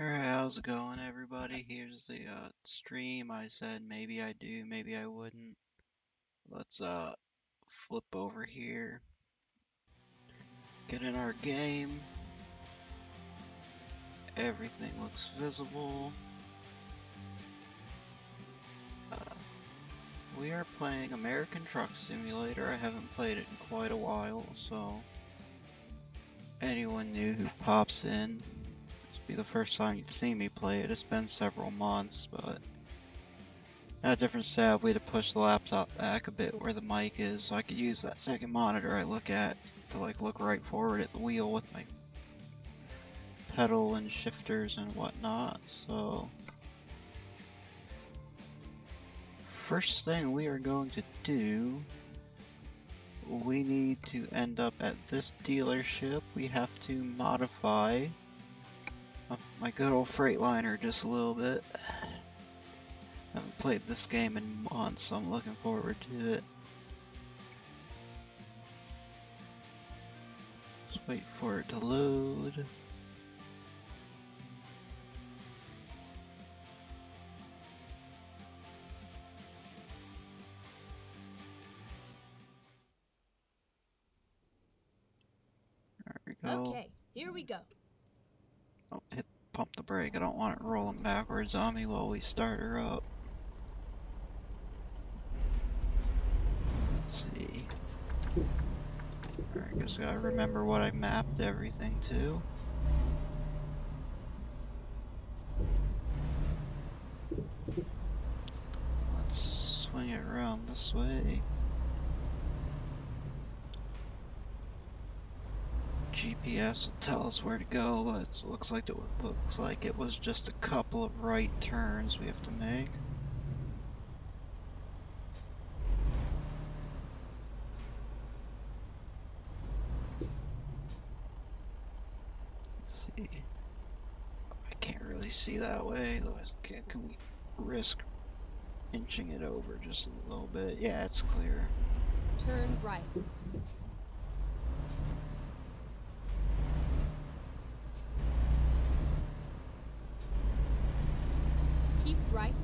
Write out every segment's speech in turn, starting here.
Alright, how's it going everybody? Here's the uh, stream. I said maybe I do, maybe I wouldn't. Let's uh flip over here. Get in our game. Everything looks visible. Uh, we are playing American Truck Simulator. I haven't played it in quite a while, so anyone new who pops in, be the first time you've seen me play it. It's been several months, but at a different setup, we had to push the laptop back a bit where the mic is, so I could use that second monitor I look at to like look right forward at the wheel with my pedal and shifters and whatnot. So first thing we are going to do we need to end up at this dealership. We have to modify my good old Freightliner just a little bit. I haven't played this game in months, so I'm looking forward to it. Let's wait for it to load. There we go. Okay, here we go. Oh, hit pump the brake. I don't want it rolling backwards on me while we start her up. Let's see. Alright, I gotta remember what I mapped everything to. Let's swing it around this way. GPS will tell us where to go, but it looks like it looks like it was just a couple of right turns we have to make. Let's see, I can't really see that way. Can, can we risk inching it over just a little bit? Yeah, it's clear. Turn right. Keep right,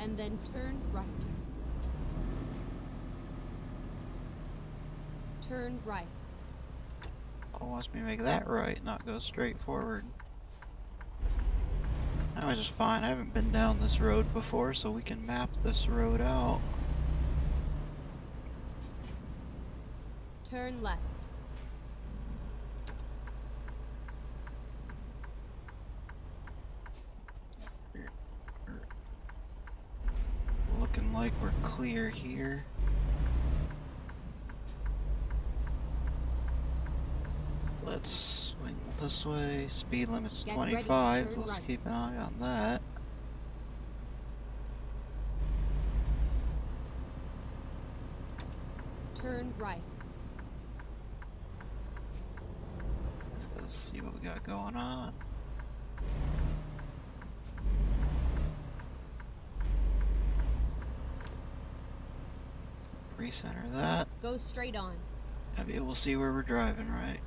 and then turn right. Turn right. Oh, wants me to make that right, not go straight forward. That was just fine. I haven't been down this road before, so we can map this road out. Turn left. Looking like we're clear here. Let's swing this way. Speed limit's Get ready to 25. Let's keep an eye on that. Turn right. Let's see what we got going on. Recenter that. Go straight on. Maybe we'll see where we're driving, right?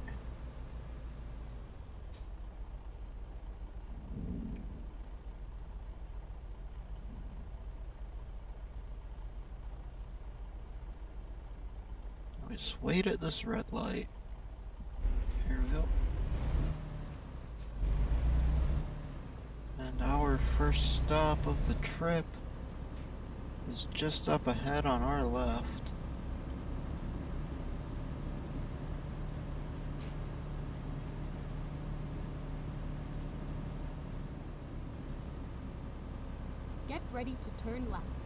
Just wait at this red light. Here we go. And our first stop of the trip is just up ahead on our left. Get ready to turn left.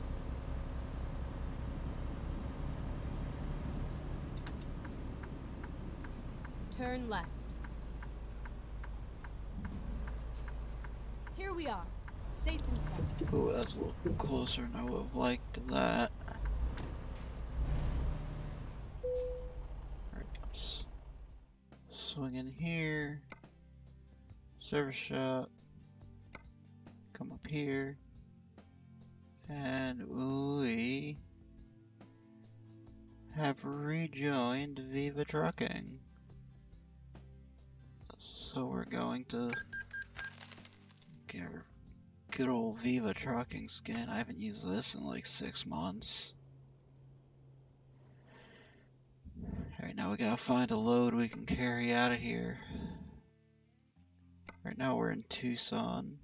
Turn left. Here we are. Safe and sound. Ooh, that's a little closer than I would have liked that. Let's swing in here. Service shop. Come up here. And we have rejoined Viva Trucking. So we're going to your good old Viva trucking skin. I haven't used this in like six months. Alright, now we gotta find a load we can carry out of here. Right now we're in Tucson.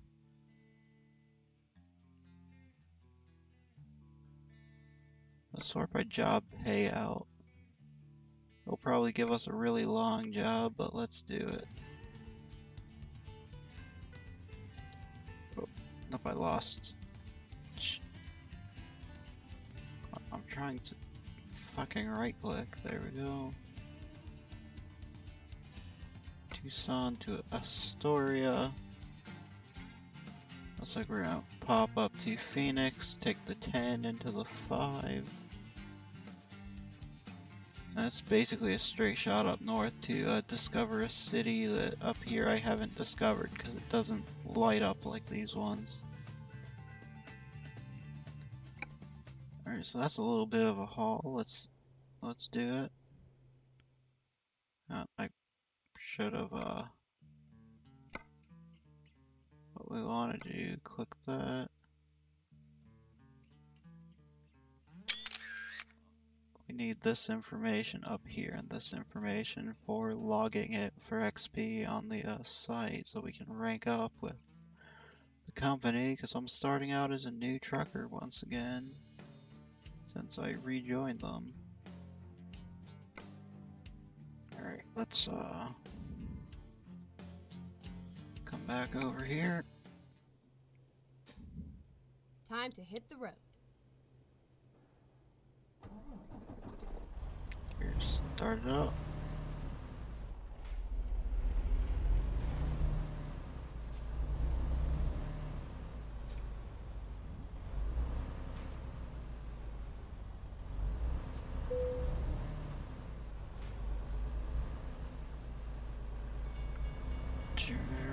Let's sort by job payout. It'll probably give us a really long job, but let's do it. Nope, I lost. I'm trying to fucking right click. There we go. Tucson to Astoria. Looks like we're gonna pop up to Phoenix, take the 10 into the 5. That's basically a straight shot up north to uh, discover a city that up here I haven't discovered because it doesn't light up like these ones. Alright, so that's a little bit of a haul. Let's let's do it. Uh, I should have uh what we want to do, click that. We need this information up here and this information for logging it for XP on the uh, site so we can rank up with the company because I'm starting out as a new trucker once again since I rejoined them. Alright, let's uh come back over here. Time to hit the road. Here, start it up.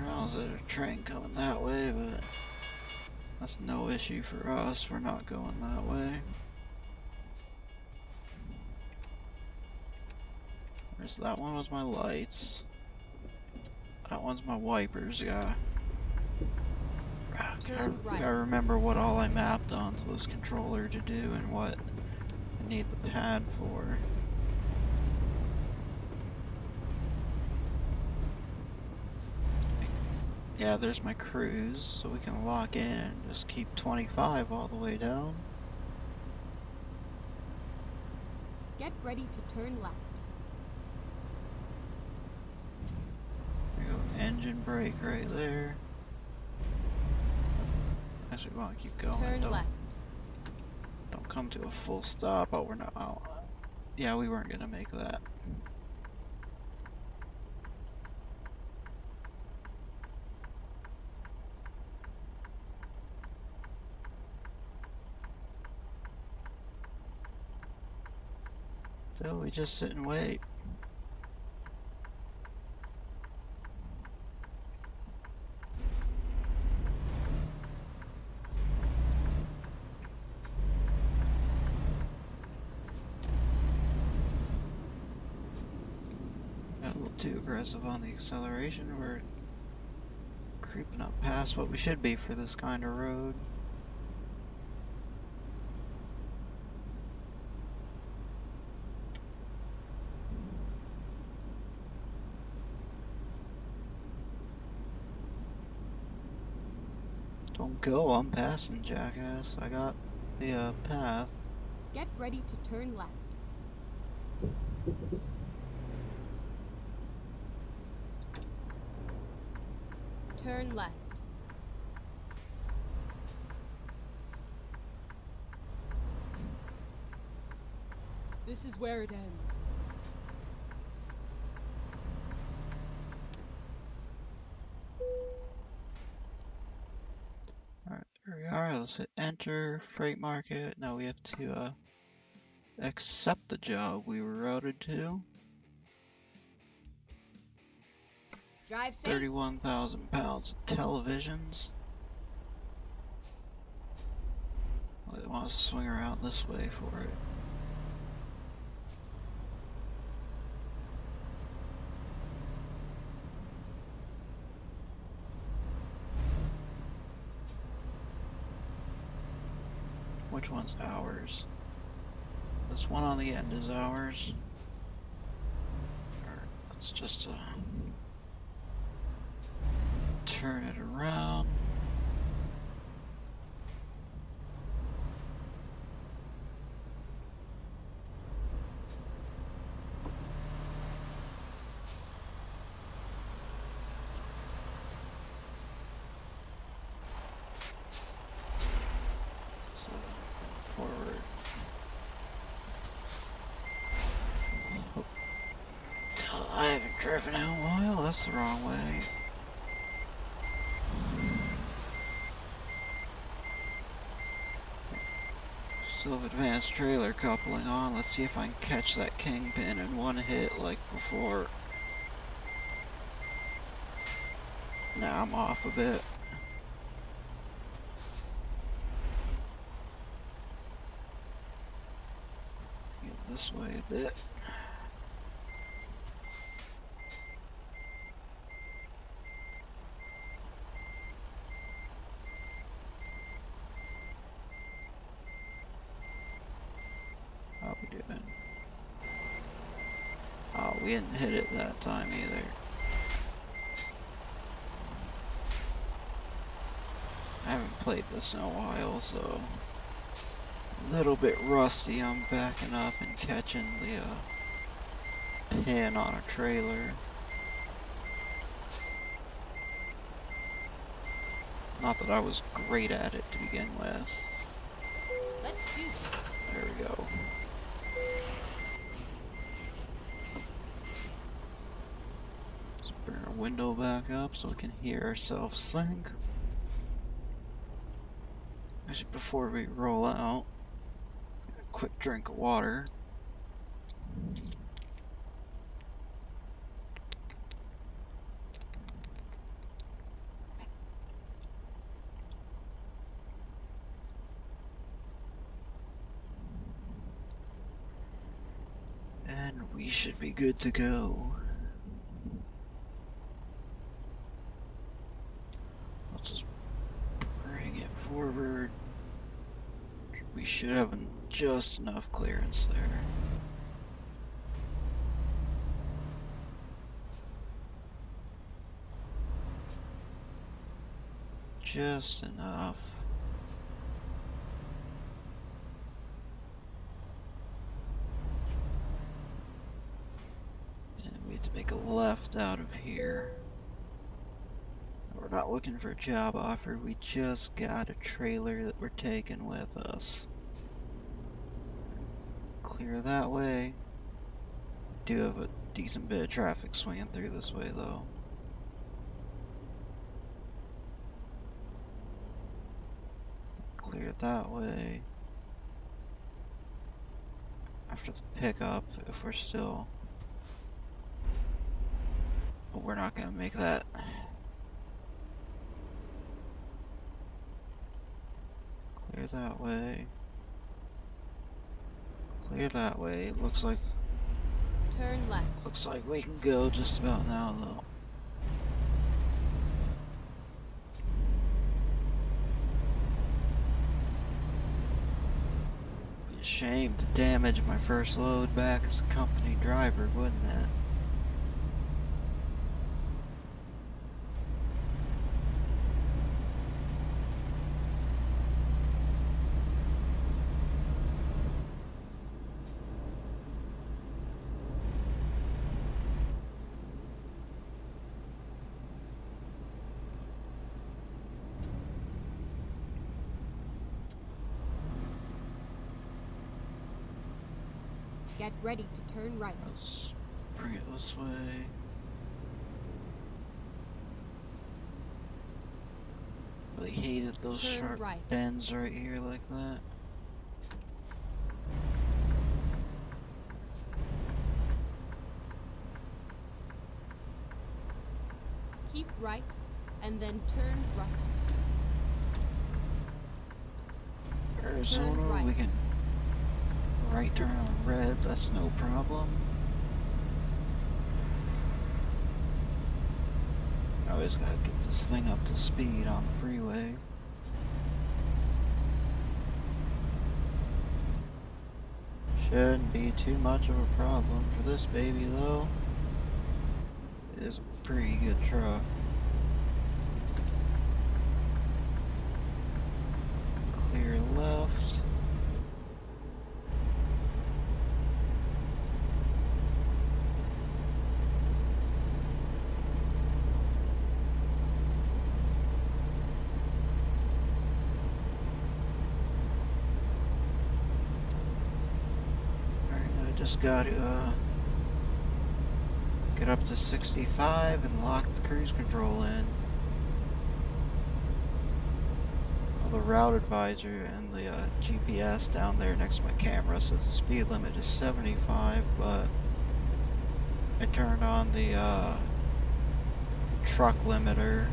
Around, there's a train coming that way, but that's no issue for us. We're not going that way. There's that one was my lights. That one's my wipers, yeah. Ah, Turn gotta remember what all I mapped onto this controller to do and what I need the pad for. Yeah, there's my cruise, so we can lock in and just keep 25 all the way down. Get ready to turn left. There you go, engine brake right there. Actually, we want to keep going. Turn don't, left. don't come to a full stop. Oh, we're not out. Yeah, we weren't gonna make that. So we just sit and wait. Got a little too aggressive on the acceleration. We're creeping up past what we should be for this kind of road. Don't go, I'm passing, jackass. I got the uh, path. Get ready to turn left. Turn left. This is where it ends. Alright, there we are. Let's hit enter, freight market. Now we have to uh, accept the job we were routed to. Drive safe. 31,000 pounds of televisions. Well, it wants to swing around this way for it. Which one's ours? This one on the end is ours. Or that's just a turn it around. So forward. Oh. I haven't driven in a while. That's the wrong way. Still advanced trailer coupling on. Let's see if I can catch that kingpin in one hit like before. Now I'm off a bit. Get this way a bit. How we doing? Oh, we didn't hit it that time either. I haven't played this in a while, so a little bit rusty. I'm backing up and catching the uh, pin on a trailer. Not that I was great at it to begin with. Let's do. There we go. Let's bring our window back up so we can hear ourselves think. Actually, before we roll out, a quick drink of water. And we should be good to go. Let's just bring it forward. We should have just enough clearance there. Just enough. And we have to make a left out of here. We're not looking for a job offer, we just got a trailer that we're taking with us. Clear that way. Do have a decent bit of traffic swinging through this way though. Clear that way. After the pickup, if we're still but we're not gonna make that. Clear that way. Clear that way. It Looks like Turn left. looks like we can go just about now though. Be a shame to damage my first load back as a company driver, wouldn't it? Get ready to turn right. Let's bring it this way. Really hated those Turn sharp right. bends right here like that. Keep right, and then turn right. Arizona, right. we can right turn on red, that's no problem. I always gotta get this thing up to speed on the freeway. Shouldn't be too much of a problem for this baby though. It is a pretty good truck. Clear left. Alright, I just got to uh, get up to 65 and lock the cruise control in. Well, the route advisor and the uh, GPS down there next to my camera says the speed limit is 75, but I turned on the uh, truck limiter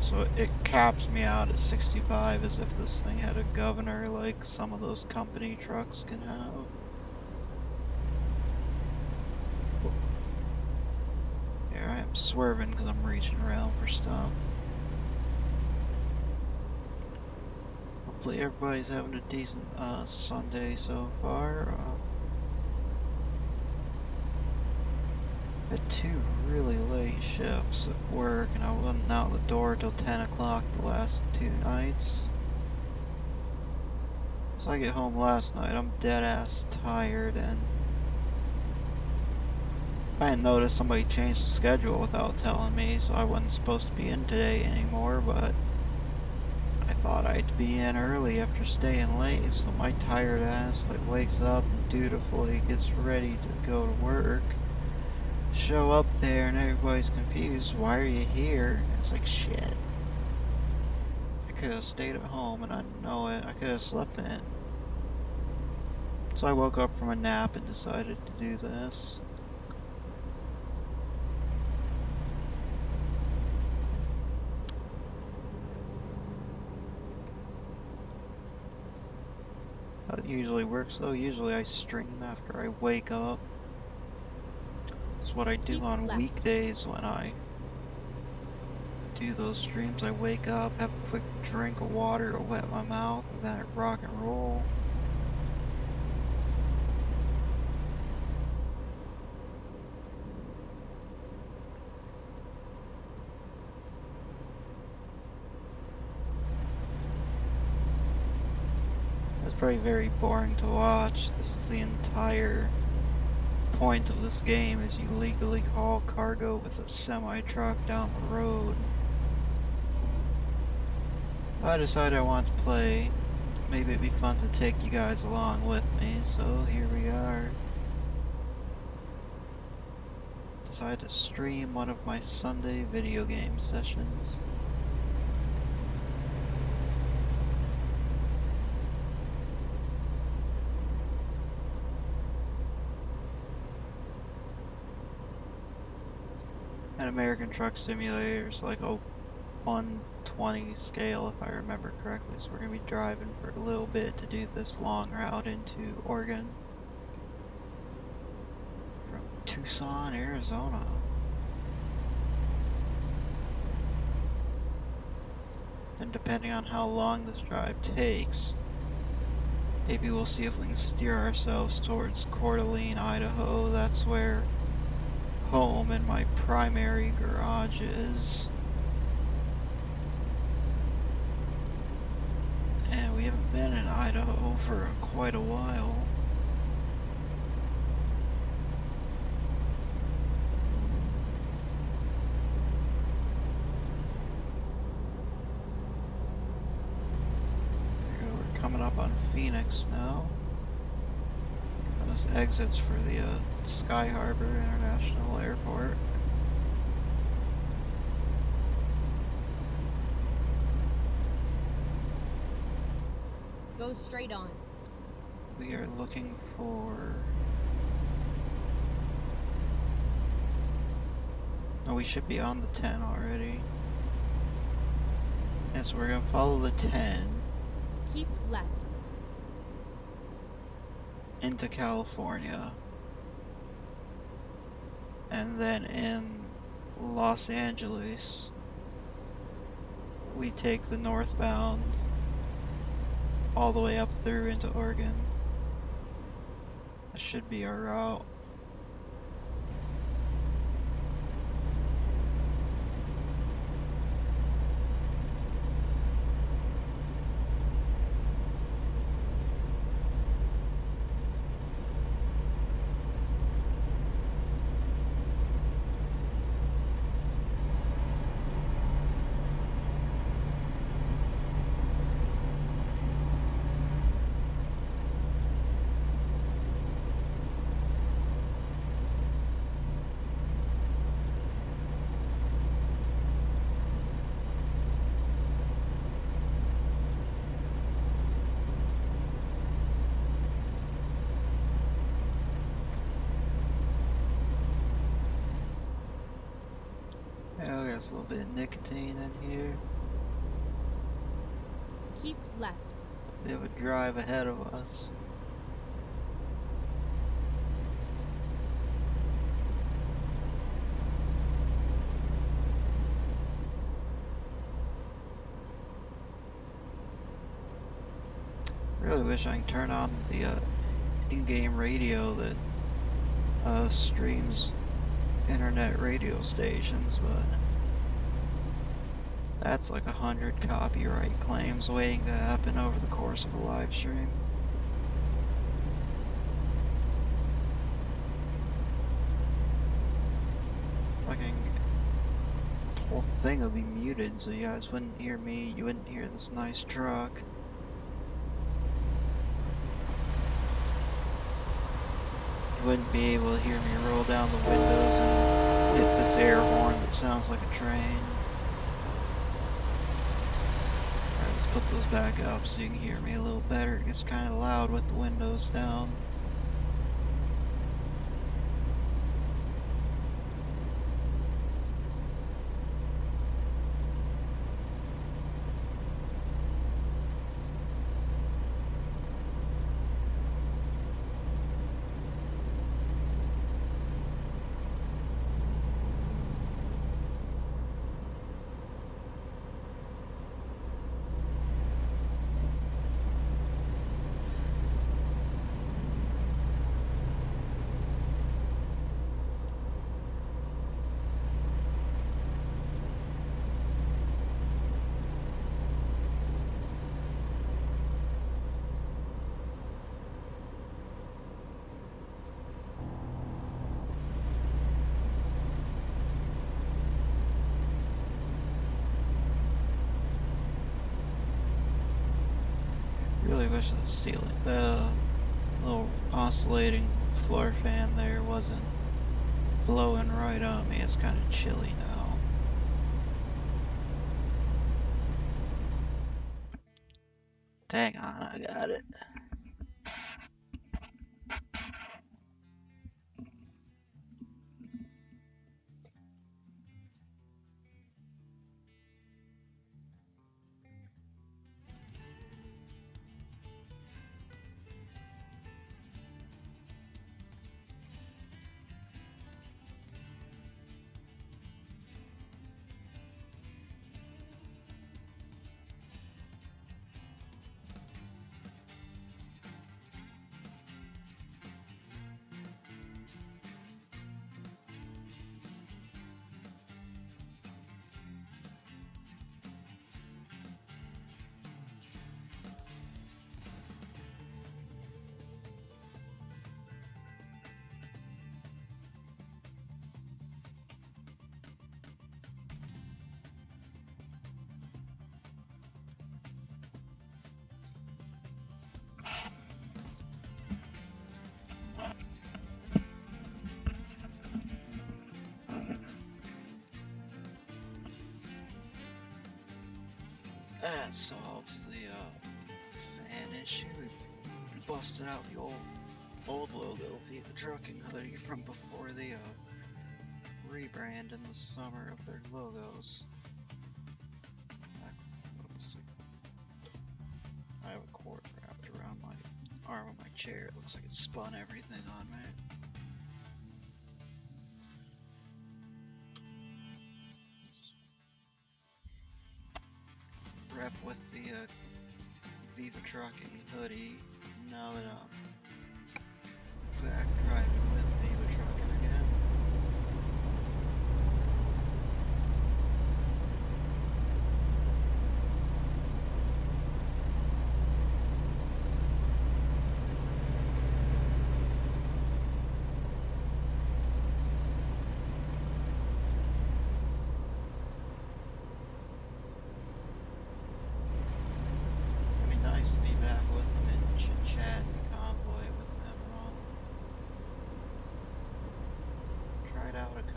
so it caps me out at 65 as if this thing had a governor like some of those company trucks can have. Here I am swerving because I'm reaching around for stuff. Hopefully everybody's having a decent uh, Sunday so far. Uh, had two really late shifts at work and I wasn't out the door till 10 o'clock the last two nights. So I get home last night, I'm dead ass tired and I didn't notice somebody changed the schedule without telling me, so I wasn't supposed to be in today anymore, but I thought I'd be in early after staying late, so my tired ass like wakes up and dutifully gets ready to go to work. Show up there and everybody's confused, why are you here? It's like shit. I could have stayed at home and I know it, I could have slept in. So I woke up from a nap and decided to do this. It usually works though, usually I stream after I wake up. It's what I do Keep on left. weekdays when I do those streams. I wake up, have a quick drink of water to wet my mouth, and then I rock and roll. It's probably very boring to watch. This is the entire point of this game is you legally haul cargo with a semi truck down the road. I decided I want to play. Maybe it'd be fun to take you guys along with me, so here we are. Decided to stream one of my Sunday video game sessions. American Truck Simulator is like a 120 scale if I remember correctly. So we're gonna be driving for a little bit to do this long route into Oregon. From Tucson, Arizona. And depending on how long this drive takes, maybe we'll see if we can steer ourselves towards Coeur d'Alene, Idaho. That's where home and my primary garage is. And we haven't been in Idaho for quite a while. We're coming up on Phoenix now. This exits for the uh, Sky Harbor International Airport. Go straight on. We are looking for. No, we should be on the 10 already. And so we're gonna follow the 10 Keep left. Into California. And then in Los Angeles, we take the northbound all the way up through into Oregon. That should be our route. Got a little bit of nicotine in here. Keep left. We have a drive ahead of us. Really wish I could turn on the uh, in-game radio that uh, streams internet radio stations, but that's like a hundred copyright claims waiting to happen over the course of a live stream. Fucking whole thing would be muted so you guys wouldn't hear me, you wouldn't hear this nice truck. You wouldn't be able to hear me roll down the windows and hit this air horn that sounds like a train. Alright, let's put those back up so you can hear me a little better. It gets kind of loud with the windows down. Really wish the ceiling, the little oscillating floor fan there wasn't blowing right on me. It's kind of chilly now. Dang on, I got it. Solves the uh, fan issue. We busted out the old old logo Viva Trucking hoodie from before the uh, rebrand in the summer of their logos. I have a cord wrapped around my arm of my chair. It looks like it spun everything on me.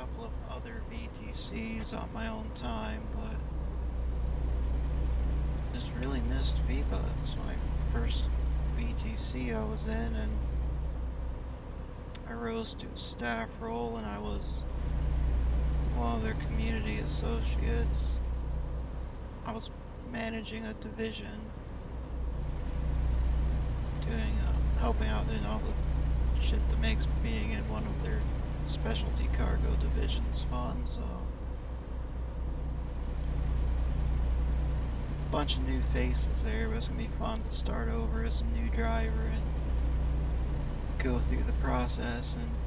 Couple of other VTCs on my own time, but just really missed Viva. It was my first VTC I was in, and I rose to a staff role, and I was one of their community associates. I was managing a division, doing, uh, helping out doing all the shit that makes being in one of their specialty cargo divisions fun. So, uh, bunch of new faces there, but it's gonna be fun to start over as a new driver and go through the process and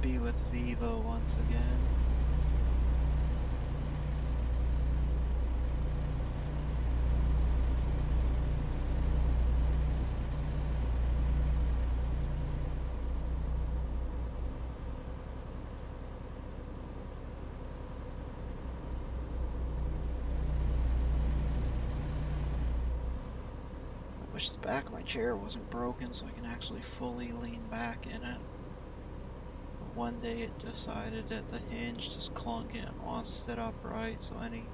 be with Viva once again. I wish the back of my chair wasn't broken so I can actually fully lean back in it. But one day it decided that the hinge just clunking and wants to sit upright, so any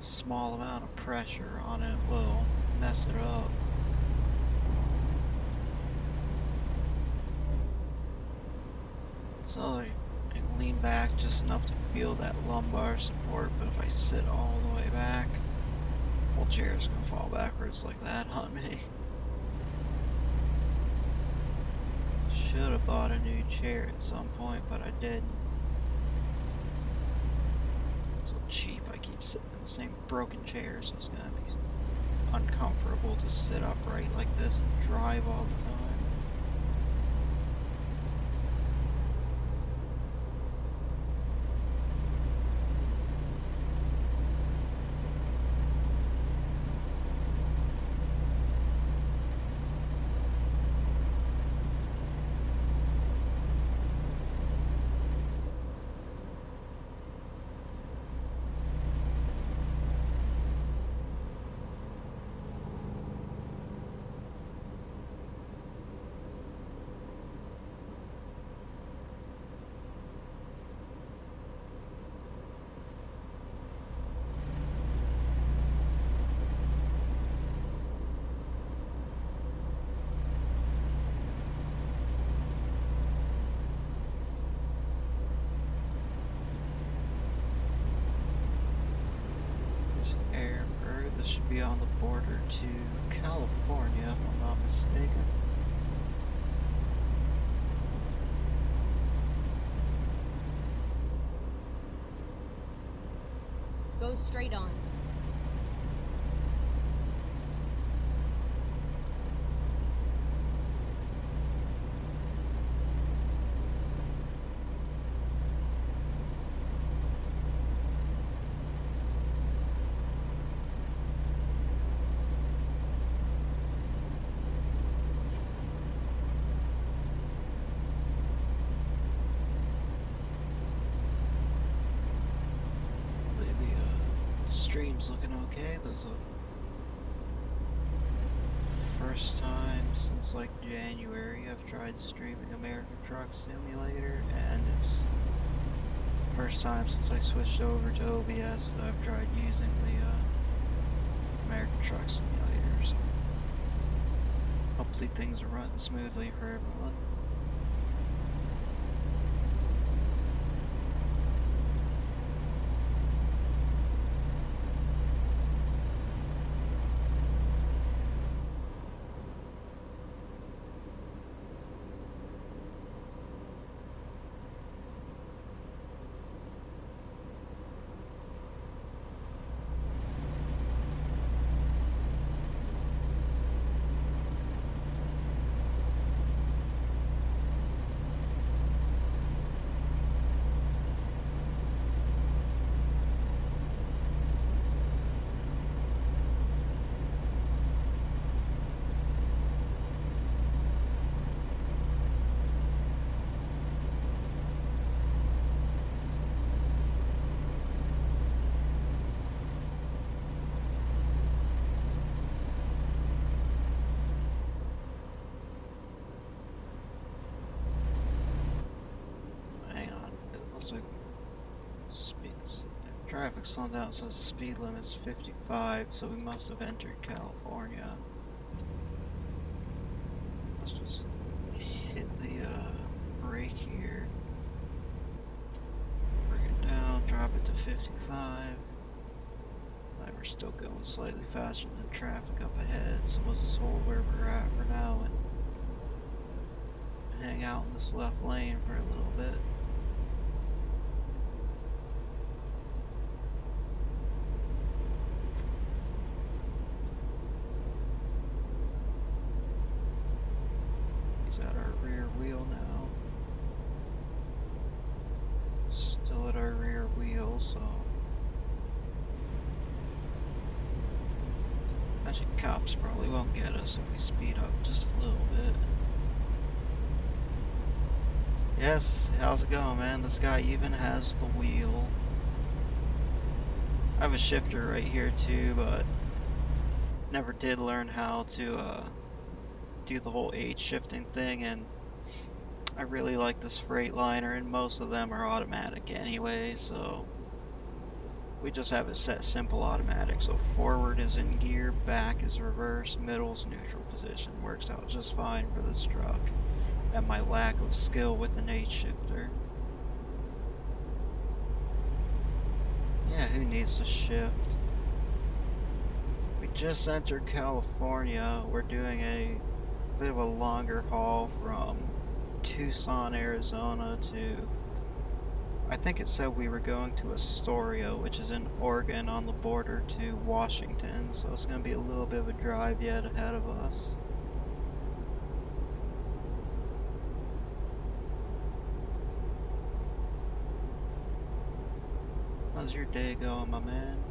small amount of pressure on it will mess it up. So I, I lean back just enough to feel that lumbar support, but if I sit all the way back, whole chair's gonna fall backwards like that on me. Should have bought a new chair at some point, but I didn't. So cheap, I keep sitting in the same broken chair, so it's gonna be uncomfortable to sit upright like this and drive all the time. There's Ehrenberg. This should be on the border to California, if I'm not mistaken. Go straight on. The, the uh, looking okay. There's a first time since like January I've tried streaming American Truck Simulator, and it's the first time since I switched over to OBS that I've tried using the uh, American Truck Simulator. So hopefully things are running smoothly for everyone. Traffic slowing down says the speed limit's 55, so we must have entered California. Let's just hit the uh, brake here. Bring it down, drop it to 55. Like we're still going slightly faster than traffic up ahead, so we'll just hold where we're at for now and hang out in this left lane for a little bit. He's at our rear wheel now. Still at our rear wheel, so. Actually, cops probably won't get us if we speed up just a little bit. Yes, how's it going, man? This guy even has the wheel. I have a shifter right here too, but never did learn how to uh, do the whole H shifting thing, and I really like this Freightliner, and most of them are automatic anyway, so we just have it set simple automatic. So forward is in gear, back is reverse, middle is neutral position. Works out just fine for this truck and my lack of skill with an H shifter. Yeah, who needs to shift? We just entered California. We're doing a bit of a longer haul from Tucson, Arizona to I think it said we were going to Astoria, which is in Oregon on the border to Washington, so it's going to be a little bit of a drive yet ahead of us. How's your day going, my man?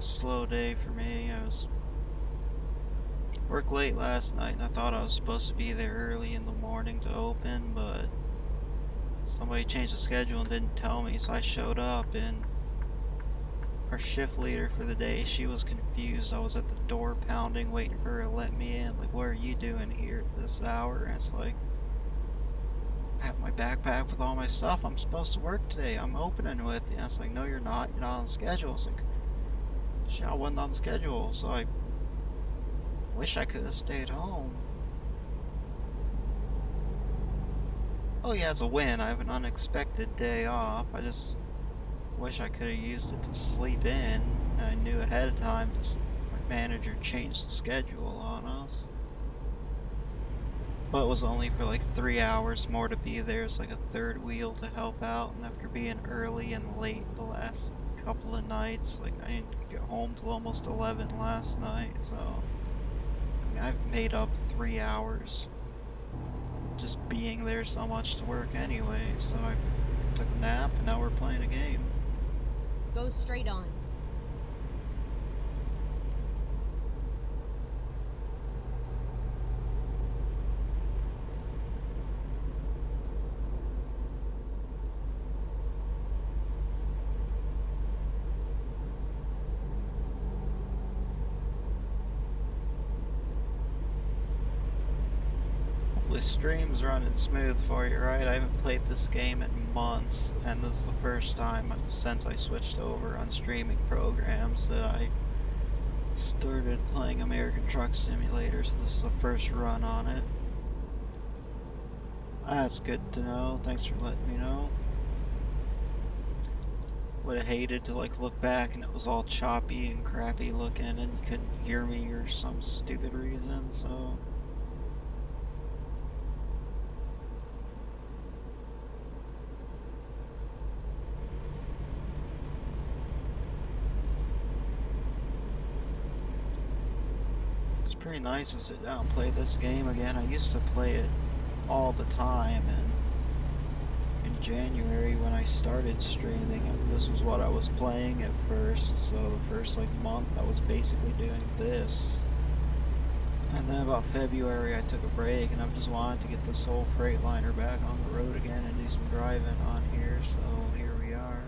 A slow day for me. I was worked late last night and I thought I was supposed to be there early in the morning to open, but somebody changed the schedule and didn't tell me, so I showed up and our shift leader for the day, she was confused. I was at the door pounding, waiting for her to let me in. Like, what are you doing here at this hour? And it's like, I have my backpack with all my stuff. I'm supposed to work today. I'm opening with you. And it's like, no, you're not. You're not on schedule. It's like, I wasn't on schedule. So I wish I could have stayed home. Oh yeah, it's a win. I have an unexpected day off. I just wish I could have used it to sleep in. I knew ahead of time this my manager changed the schedule on us. But it was only for like three hours more to be there. It's like a third wheel to help out. And after being early and late the last couple of nights, like I didn't get home till almost 11 last night. So I mean, I've made up three hours just being there so much to work anyway. So I took a nap and now we're playing a game. Go straight on. Stream's running smooth for you, right? I haven't played this game in months, and this is the first time since I switched over on streaming programs that I started playing American Truck Simulator, so this is the first run on it. That's good to know, thanks for letting me know. Would have hated to like look back and it was all choppy and crappy looking and you couldn't hear me or some stupid reason, so... Nice to sit down and play this game again. I used to play it all the time and in January when I started streaming this was what I was playing at first so the first like month I was basically doing this and then about February I took a break and I just wanted to get this whole Freightliner back on the road again and do some driving on here so here we are.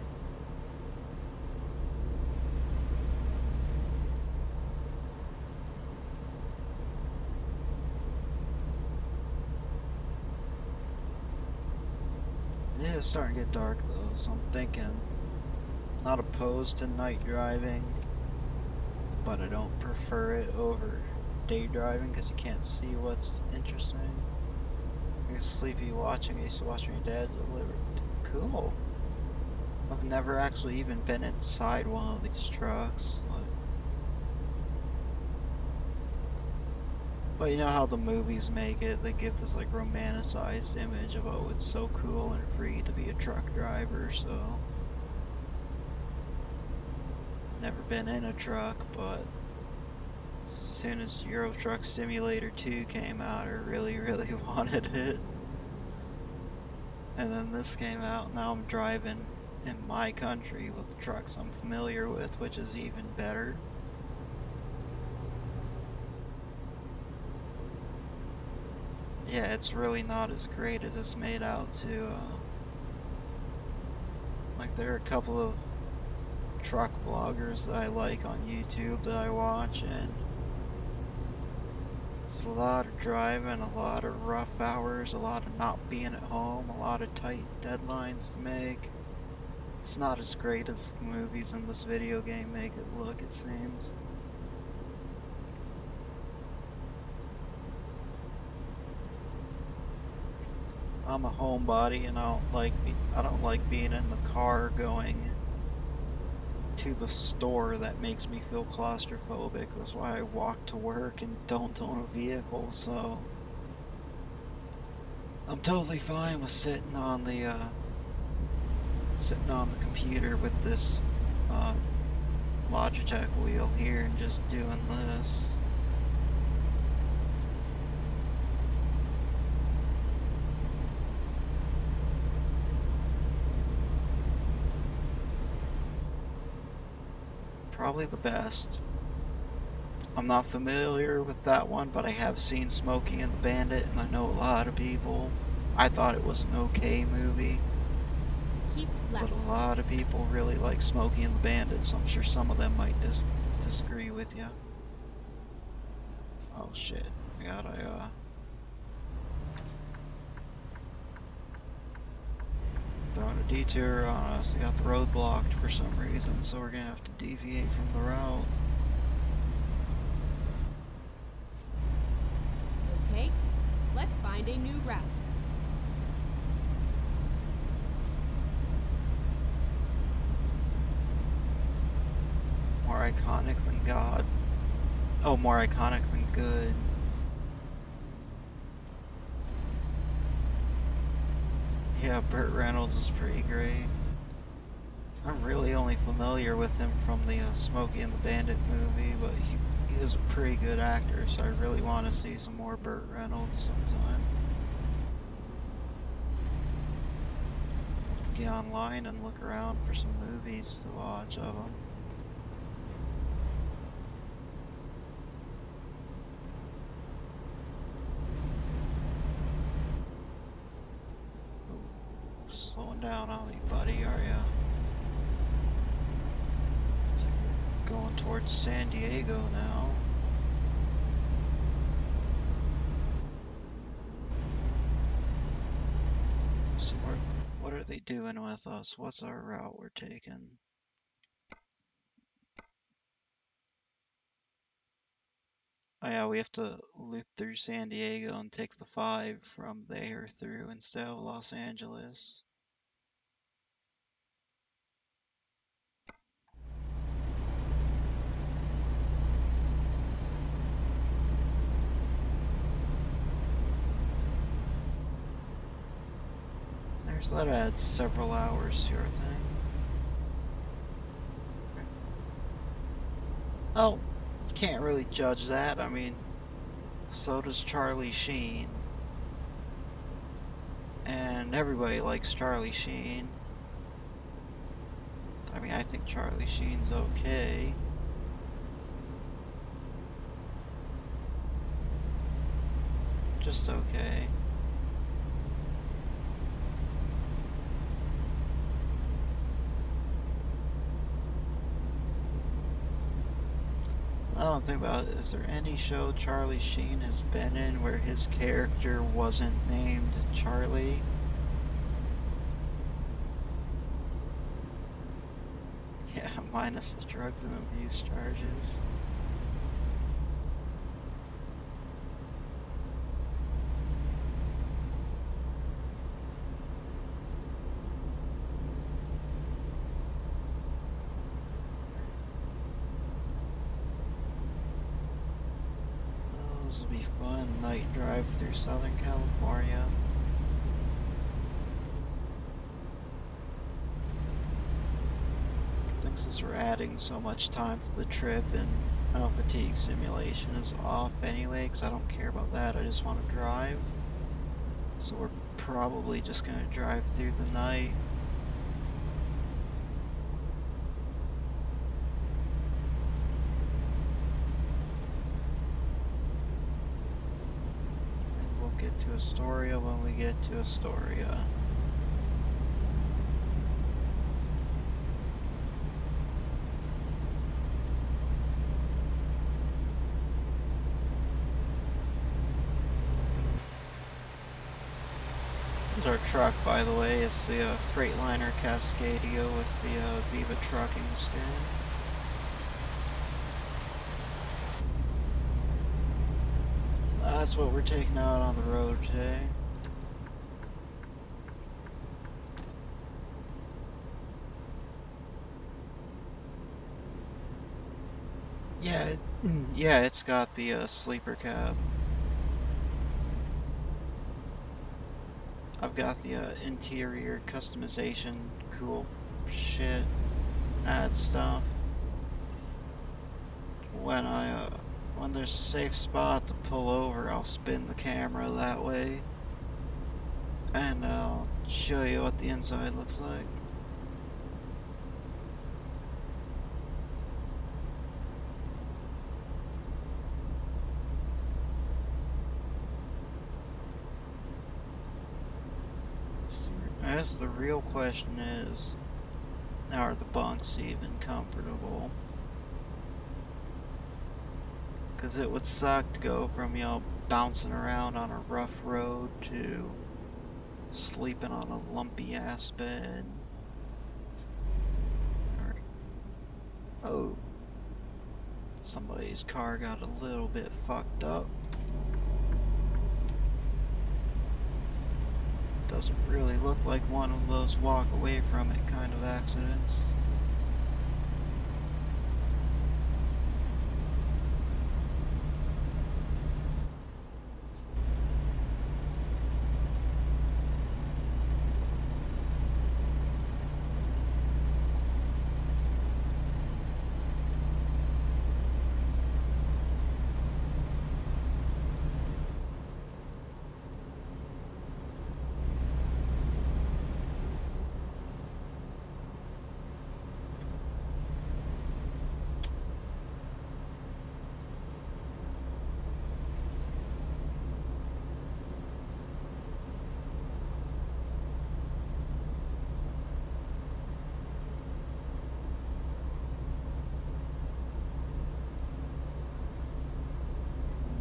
Is starting to get dark though, so I'm thinking not opposed to night driving, but I don't prefer it over day driving because you can't see what's interesting. You're sleepy watching. I used to watch my dad deliver. Cool. I've never actually even been inside one of these trucks. Like, but you know how the movies make it? They give this like romanticized image of oh, it's so cool and free to be a truck driver. So never been in a truck, but as soon as Euro Truck Simulator 2 came out, I really, really wanted it. And then this came out, now I'm driving in my country with trucks I'm familiar with, which is even better. Yeah, it's really not as great as it's made out to. Uh, like, there are a couple of truck vloggers that I like on YouTube that I watch, and it's a lot of driving, a lot of rough hours, a lot of not being at home, a lot of tight deadlines to make. It's not as great as the movies in this video game make it look, it seems. I'm a homebody and I don't like I don't like being in the car going to the store that makes me feel claustrophobic. That's why I walk to work and don't own a vehicle, so I'm totally fine with sitting on the uh, sitting on the computer with this uh, Logitech wheel here and just doing this. Probably the best. I'm not familiar with that one, but I have seen Smokey and the Bandit, and I know a lot of people. I thought it was an okay movie. But a lot of people really like Smokey and the Bandit, so I'm sure some of them might dis disagree with you. Oh shit, I gotta, uh... throwing a detour on us. They got the road blocked for some reason, so we're gonna have to deviate from the route. Okay, let's find a new route. More iconic than God. Oh, more iconic than good. Yeah, Burt Reynolds is pretty great. I'm really only familiar with him from the uh, Smokey and the Bandit movie, but he, he is a pretty good actor, so I really want to see some more Burt Reynolds sometime. To get online and look around for some movies to watch of him. Slowing down on me, buddy, are ya? So you're going towards San Diego now. So what are they doing with us? What's our route we're taking? Oh yeah, we have to loop through San Diego and take the 5 from there through instead of Los Angeles. There's that adds several hours to our thing. Oh, can't really judge that. I mean, so does Charlie Sheen. And everybody likes Charlie Sheen. I mean, I think Charlie Sheen's okay. Just okay. now I'm thinking about it, is there any show Charlie Sheen has been in where his character wasn't named Charlie? Yeah, minus the drugs and abuse charges. Through Southern California. Since we're adding so much time to the trip and uh, fatigue simulation is off anyway, because I don't care about that. I just want to drive. So we're probably just going to drive through the night. And we'll get to Astoria when we get to Astoria. This is our truck, by the way. It's the uh, Freightliner Cascadia with the uh, Viva Trucking skin. That's what we're taking out on the road today. Yeah, it, yeah, it's got the uh, sleeper cab. I've got the uh, interior customization, cool shit, add stuff. When I, uh, when there's a safe spot to pull over, I'll spin the camera that way. And I'll show you what the inside looks like. I the real question is, are the bunks even comfortable? Because it would suck to go from, you know, bouncing around on a rough road to sleeping on a lumpy ass bed. Alright. Oh. Somebody's car got a little bit fucked up. Doesn't really look like one of those walk away from it kind of accidents.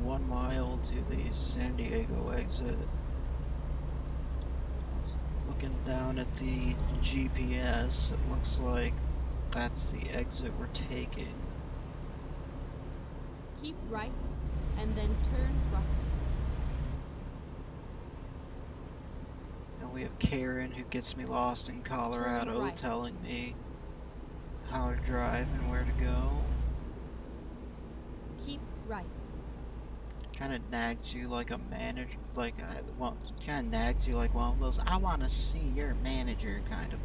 One mile to the San Diego exit. Looking down at the GPS, it looks like that's the exit we're taking. Keep right and then turn right. And we have Karen who gets me lost in Colorado right. telling me how to drive and where to go. Keep right. Kind of nags you like a manager, like, I, well, kind of nags you like one of those, I want to see your manager kind of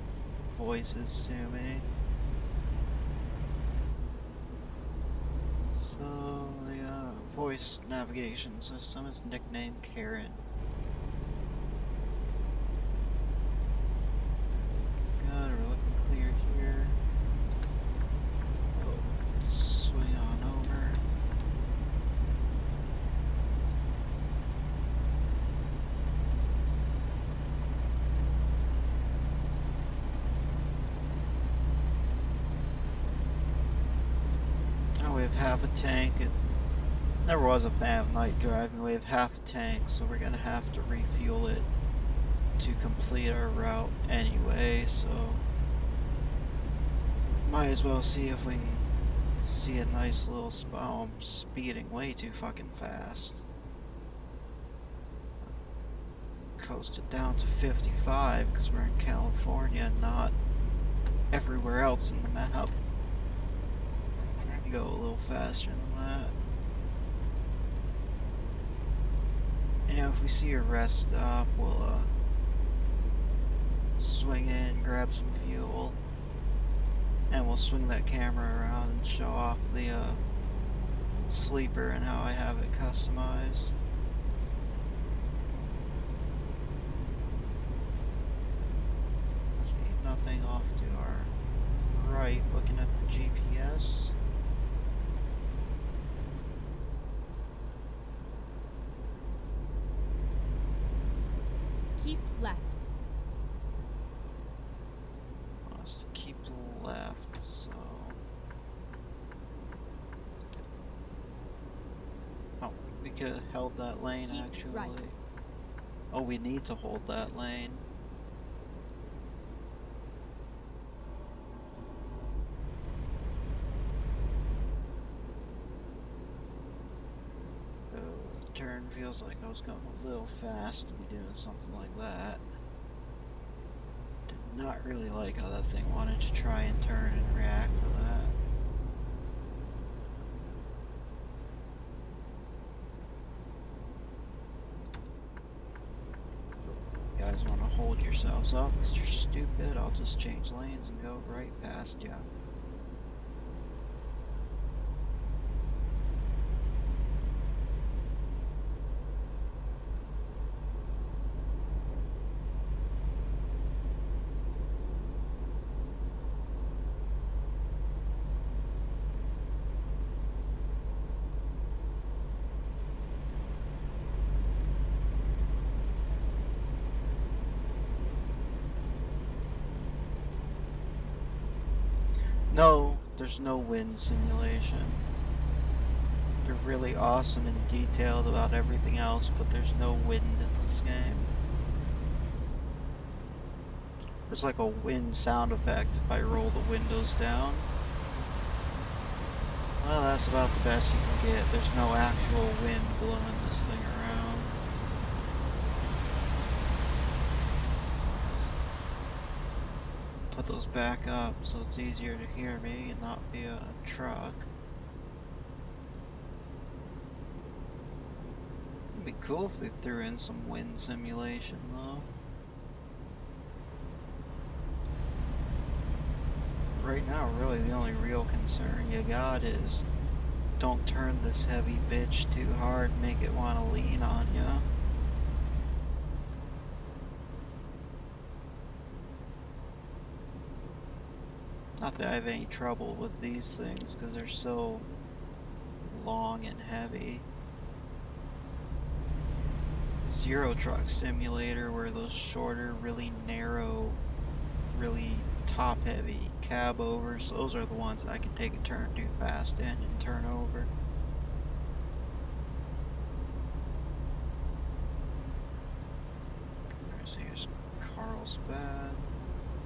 voices to me. So, the uh, voice navigation system is nicknamed Karen. Good, we're looking clear here. Oh, swing on over. Oh, we have half a tank. It fan of night driving. We have half a tank, so we're gonna have to refuel it to complete our route anyway, so Might as well see if we can see a nice little spot. Oh, I'm um, speeding way too fucking fast. Coasted down to 55 because we're in California, not everywhere else in the map. Go a little faster that. If we see a rest stop, we'll uh, swing in, grab some fuel, and we'll swing that camera around and show off the uh, sleeper and how I have it customized. See, nothing off to our right, looking at the GPS. Keep left. Let's keep left, so. Oh, we could have held that lane Keep actually. right. Oh, we need to hold that lane. Oh, the turn feels like I was going a little fast to be doing something like that. Did not really like how that thing wanted to try and turn and react to that. You guys want to hold yourselves up because you're stupid, I'll just change lanes and go right past you. No, there's no wind simulation. They're really awesome and detailed about everything else, but there's no wind in this game. There's like a wind sound effect if I roll the windows down. Well, that's about the best you can get. There's no actual wind blowing this thing around. Those back up so it's easier to hear me and not be a truck. It'd be cool if they threw in some wind simulation though. Right now, really the only real concern you got is don't turn this heavy bitch too hard, make it want to lean on you. Not that I have any trouble with these things because they're so long and heavy. Euro Truck Simulator where those shorter, really narrow, really top heavy cab overs, those are the ones that I can take a turn too fast in and turn over. So here's Carlsbad.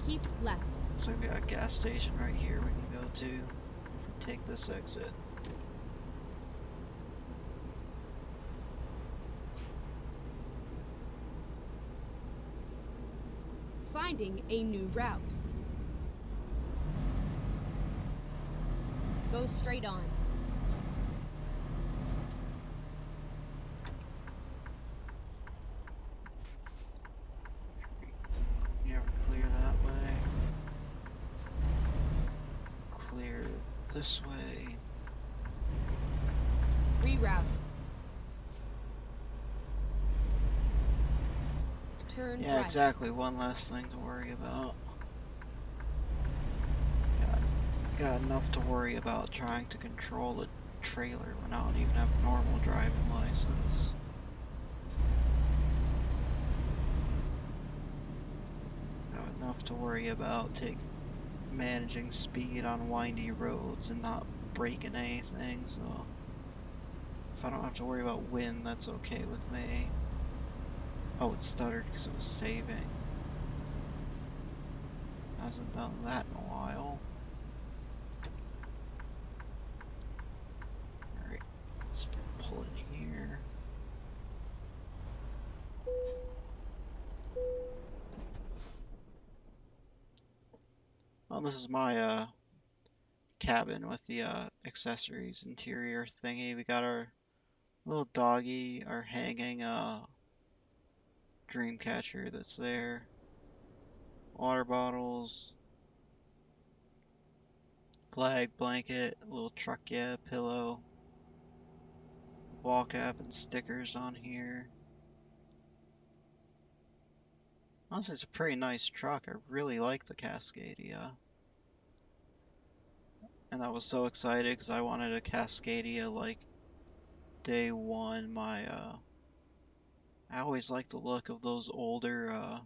Keep left. So we got a gas station right here we can go to if we take this exit. Finding a new route. Go straight on. You ever clear that way? Clear this way. Reroute. Turn Yeah, right. Exactly. One less thing to worry about. Got, got enough to worry about trying to control a trailer when I don't even have a normal driving license. Got enough to worry about take managing speed on windy roads and not breaking anything, so if I don't have to worry about wind, that's okay with me. Oh, it stuttered because it was saving. Hasn't done that in a while. Alright, let's pull here. Well, this is my, uh, cabin with the, uh, accessories interior thingy. We got our little doggy, our hanging, uh, dream catcher that's there. Water bottles, flag, blanket, little truck yeah, pillow, wall cap and stickers on here. Honestly, it's a pretty nice truck. I really like the Cascadia. And I was so excited because I wanted a Cascadia like day one. My, uh, I always liked the look of those older, uh,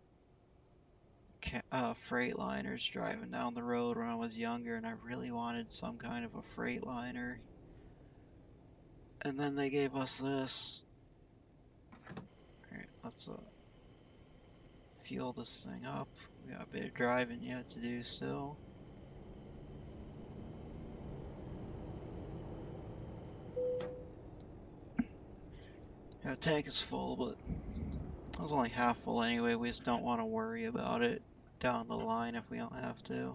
uh, driving down the road when I was younger, and I really wanted some kind of a Freightliner. And then they gave us this. Alright, let's, uh, fuel this thing up. We got a bit of driving yet to do still. Yeah, tank is full, but it was only half full anyway. We just don't want to worry about it down the line if we don't have to.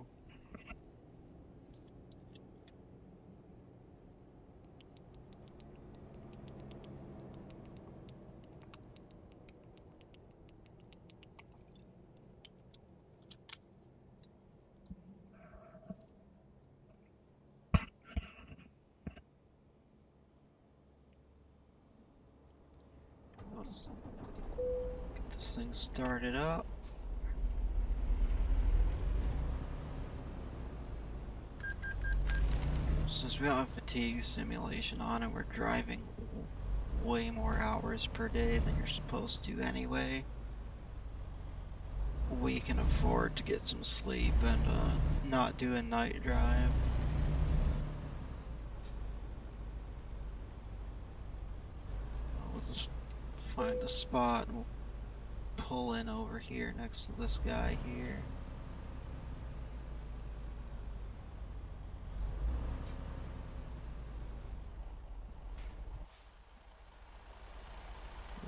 Let's get this it up. Since we don't have fatigue simulation on and we're driving way more hours per day than you're supposed to anyway, we can afford to get some sleep and uh, not do a night drive. We'll just find a spot pull in over here next to this guy here.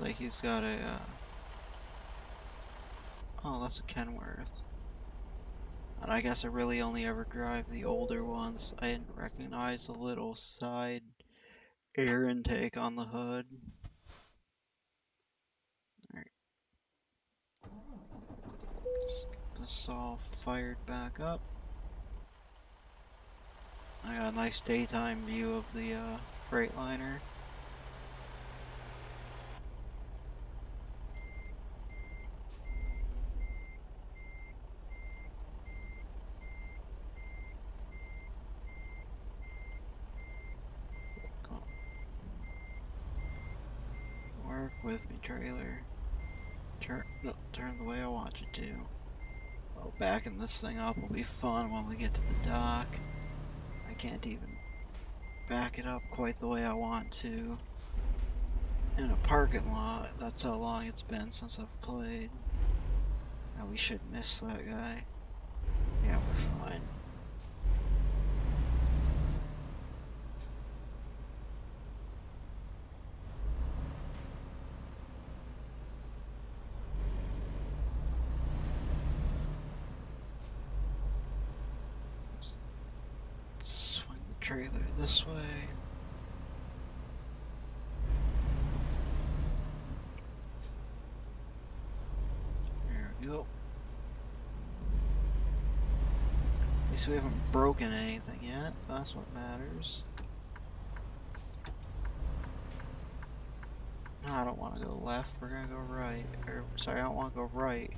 Like he's got a, uh... Oh, that's a Kenworth. And I guess I really only ever drive the older ones. I didn't recognize the little side air intake on the hood. Alright. Let's get this all fired back up. I got a nice daytime view of the uh, Freightliner. Work with me, trailer. Turn, no, turn the way I want you to. Oh, backing this thing up will be fun when we get to the dock. I can't even back it up quite the way I want to. In a parking lot, that's how long it's been since I've played. Now we should miss that guy. Yeah, we're fine. Swing the trailer this way. There we go. At least we haven't broken anything yet. That's what matters. No, I don't want to go left. We're gonna go right. Or, sorry, I don't want to go right.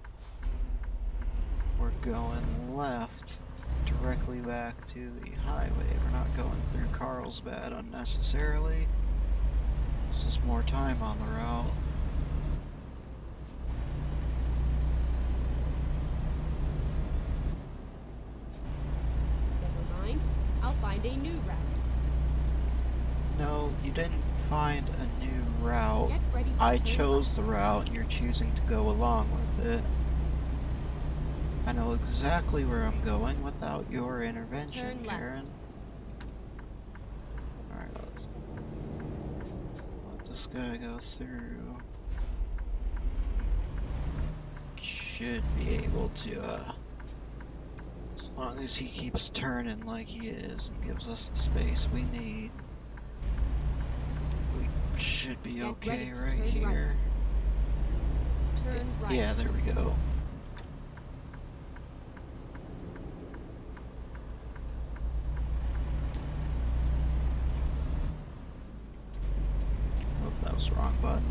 We're going left directly back to the highway. We're not going through Carlsbad unnecessarily. This is more time on the route. Never mind. I'll find a new route. No, you didn't find a new route. Get ready to I chose the route and you're choosing to go along with it. I know exactly where I'm going without your intervention, Karen. Alright, let's let this guy go through. Should be able to, uh, As long as he keeps turning like he is and gives us the space we need, should be okay right here. Yeah, there we go. Oh, that was the wrong button.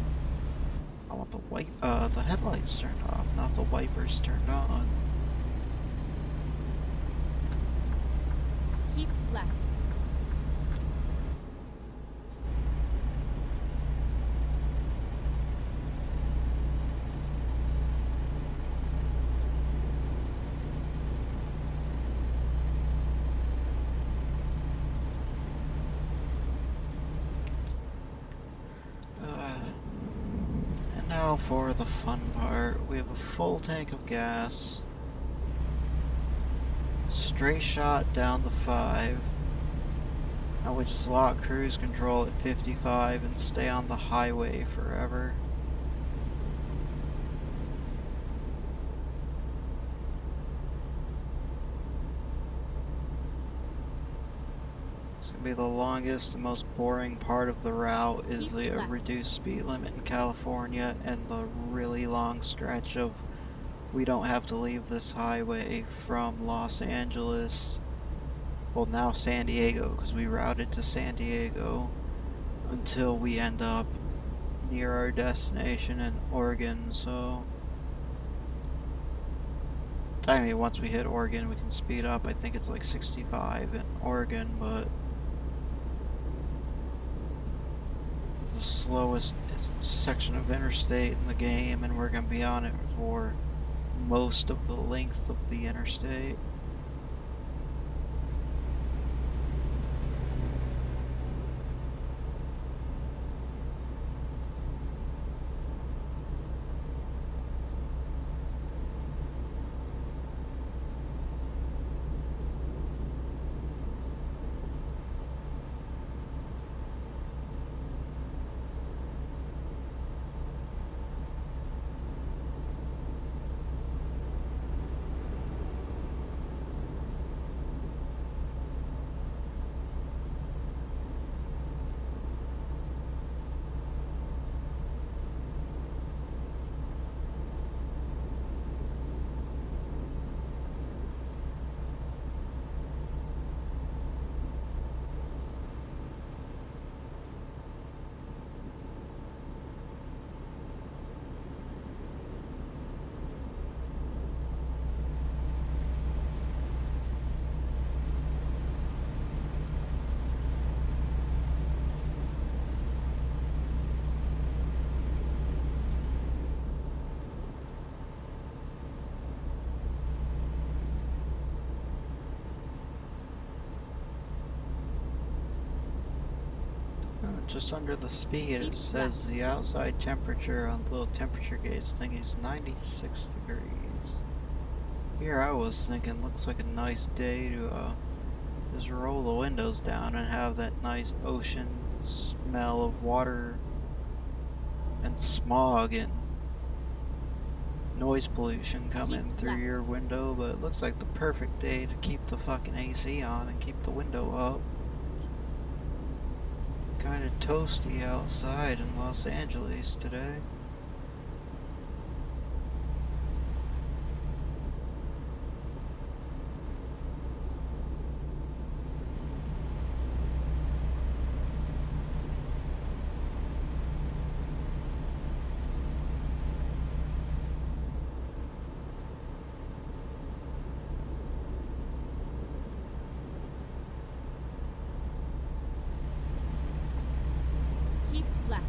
I want the white, uh, the headlights turned off, not the wipers turned on. Keep left. Uh, and now for the fun part. We have a full tank of gas. Straight shot down the 5. Now we just lock cruise control at 55 and stay on the highway forever. Be the longest and most boring part of the route is the reduced speed limit in California and the really long stretch of we don't have to leave this highway from Los Angeles. Well, now San Diego, because we routed to San Diego until we end up near our destination in Oregon. So, I mean, once we hit Oregon, we can speed up. I think it's like 65 in Oregon, but it's the slowest section of interstate in the game, and we're gonna be on it for most of the length of the interstate. Uh, Just under the speed, it says the outside temperature on the little temperature gauge thing is 96 degrees. Here I was thinking, looks like a nice day to uh, just roll the windows down and have that nice ocean smell of water and smog and noise pollution coming Keep through your window, but it looks like the perfect day to keep the fucking AC on and keep the window up kind of toasty outside in Los Angeles today. Keep left.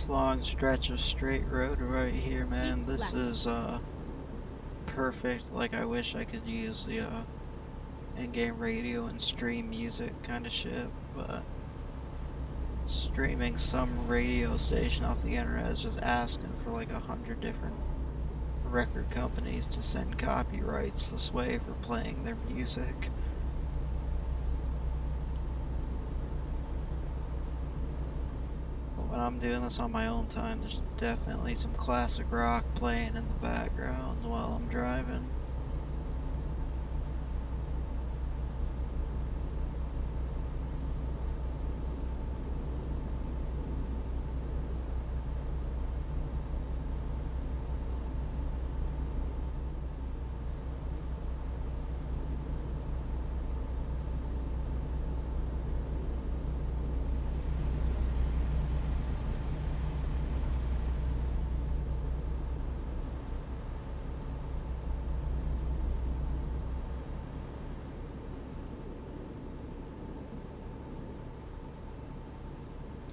This long stretch of straight road right here, man, this is uh perfect. Like I wish I could use the uh in-game radio and stream music kind of shit, but streaming some radio station off the internet is just asking for like a hundred different record companies to send copyrights this way for playing their music. I'm doing this on my own time, there's definitely some classic rock playing in the background while I'm driving.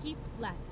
Keep left.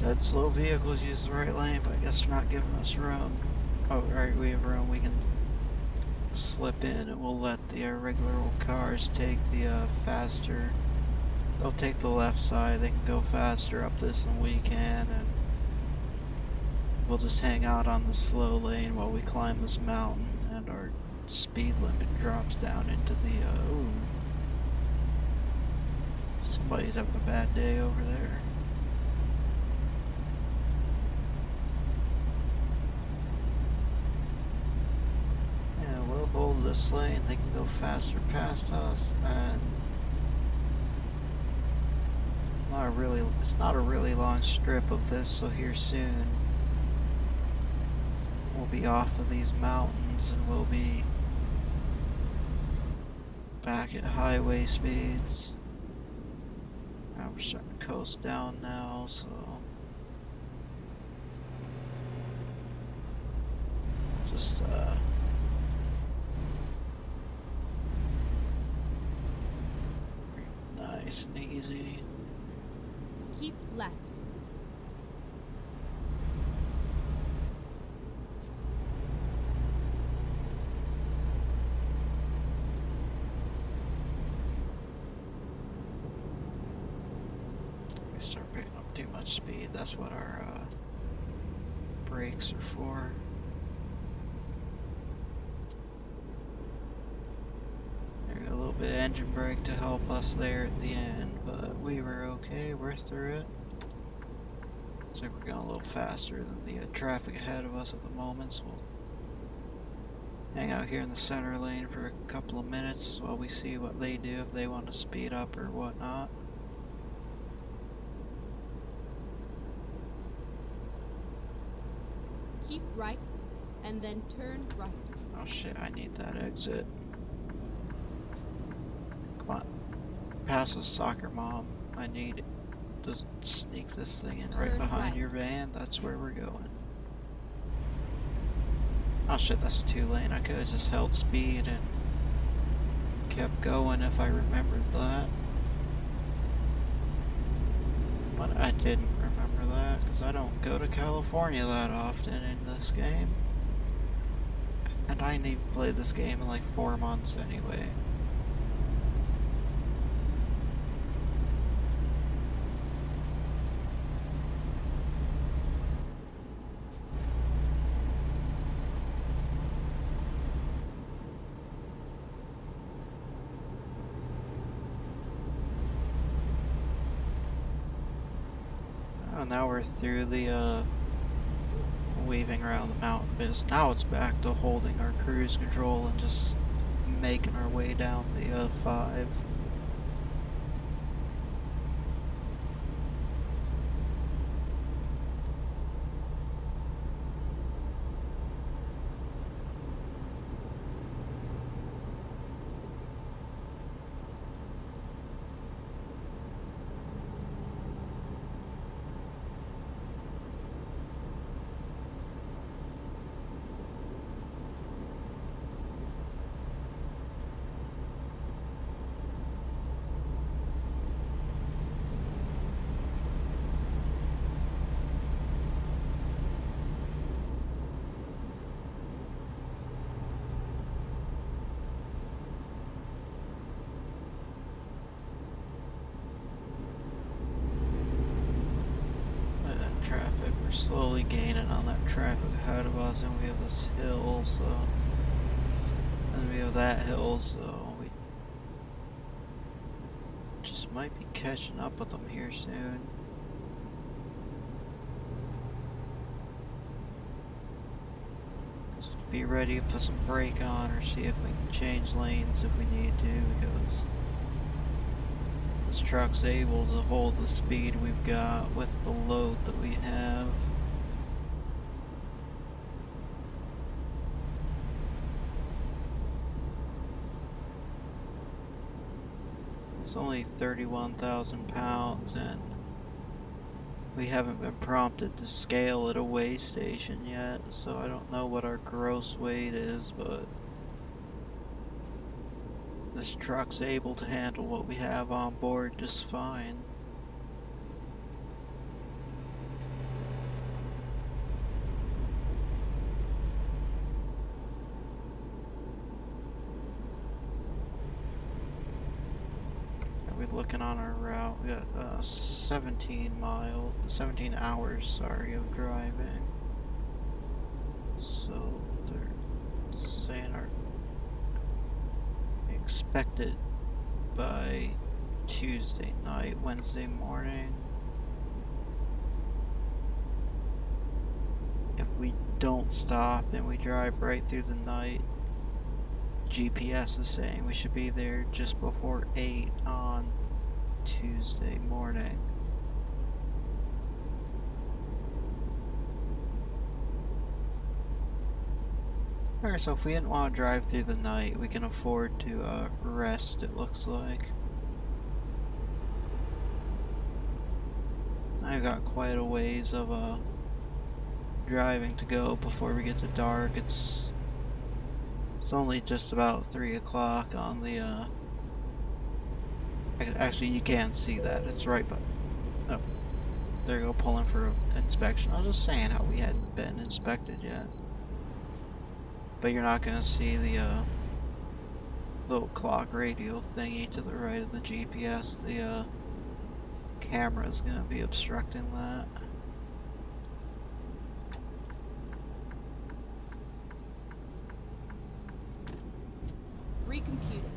Said slow vehicles use the right lane, but I guess they're not giving us room. Oh, right, we have room. We can slip in and we'll let the uh, regular old cars take the uh, faster. They'll take the left side. They can go faster up this than we can, and we'll just hang out on the slow lane while we climb this mountain, and our speed limit drops down into the. Uh, ooh. Somebody's having a bad day over there. Yeah, we'll hold this lane. They can go faster past us, and it's not a really, it's not a really long strip of this. So here soon, we'll be off of these mountains, and we'll be back at highway speeds. Now we're starting to coast down now, so. Just, uh. Nice and easy. Keep left. We start picking up too much speed. That's what our uh, brakes are for. There a little bit of engine brake to help us there at the end, but we were Through it. Looks like we're going a little faster than the uh, traffic ahead of us at the moment, so we'll hang out here in the center lane for a couple of minutes while we see what they do if they want to speed up or whatnot. Keep right, and then turn right. Oh shit, I need that exit. Come on. Pass the soccer mom. I need to sneak this thing in right behind your van. That's where we're going. Oh shit, that's a two lane. I could have just held speed and kept going if I remembered that. But I didn't remember that because I don't go to California that often in this game. And I need to play this game in like four months anyway. Through the, uh, weaving around the mountain bits. Now it's back to holding our cruise control and just making our way down the, uh, 5. Look at that traffic. We're slowly gaining on that traffic ahead of us, and we have this hill, so. And we have that hill, so we just might be catching up with them here soon. Just be ready to put some brake on or see if we can change lanes if we need to because this truck's able to hold the speed we've got with the load that we have. It's only 31,000 pounds and we haven't been prompted to scale at a weigh station yet, so I don't know what our gross weight is, but this truck's able to handle what we have on board just fine. Are we looking on our route? We got uh, 17 mile, 17 hours, sorry, of driving. So they're saying our expected by Tuesday night, Wednesday morning. If we don't stop and we drive right through the night, GPS is saying we should be there just before 8 on Tuesday morning. Alright, so if we didn't want to drive through the night, we can afford to uh, rest, it looks like. I've got quite a ways of uh, driving to go before we get to dark. It's it's only just about 3 o'clock on the, uh... ac- Actually, you can't see that. It's right but Oh. There you go, pulling for inspection. I was just saying how we hadn't been inspected yet. But you're not gonna see the, uh... Little clock radio thingy to the right of the GPS. The, uh... Camera's gonna be obstructing that. Recomputing.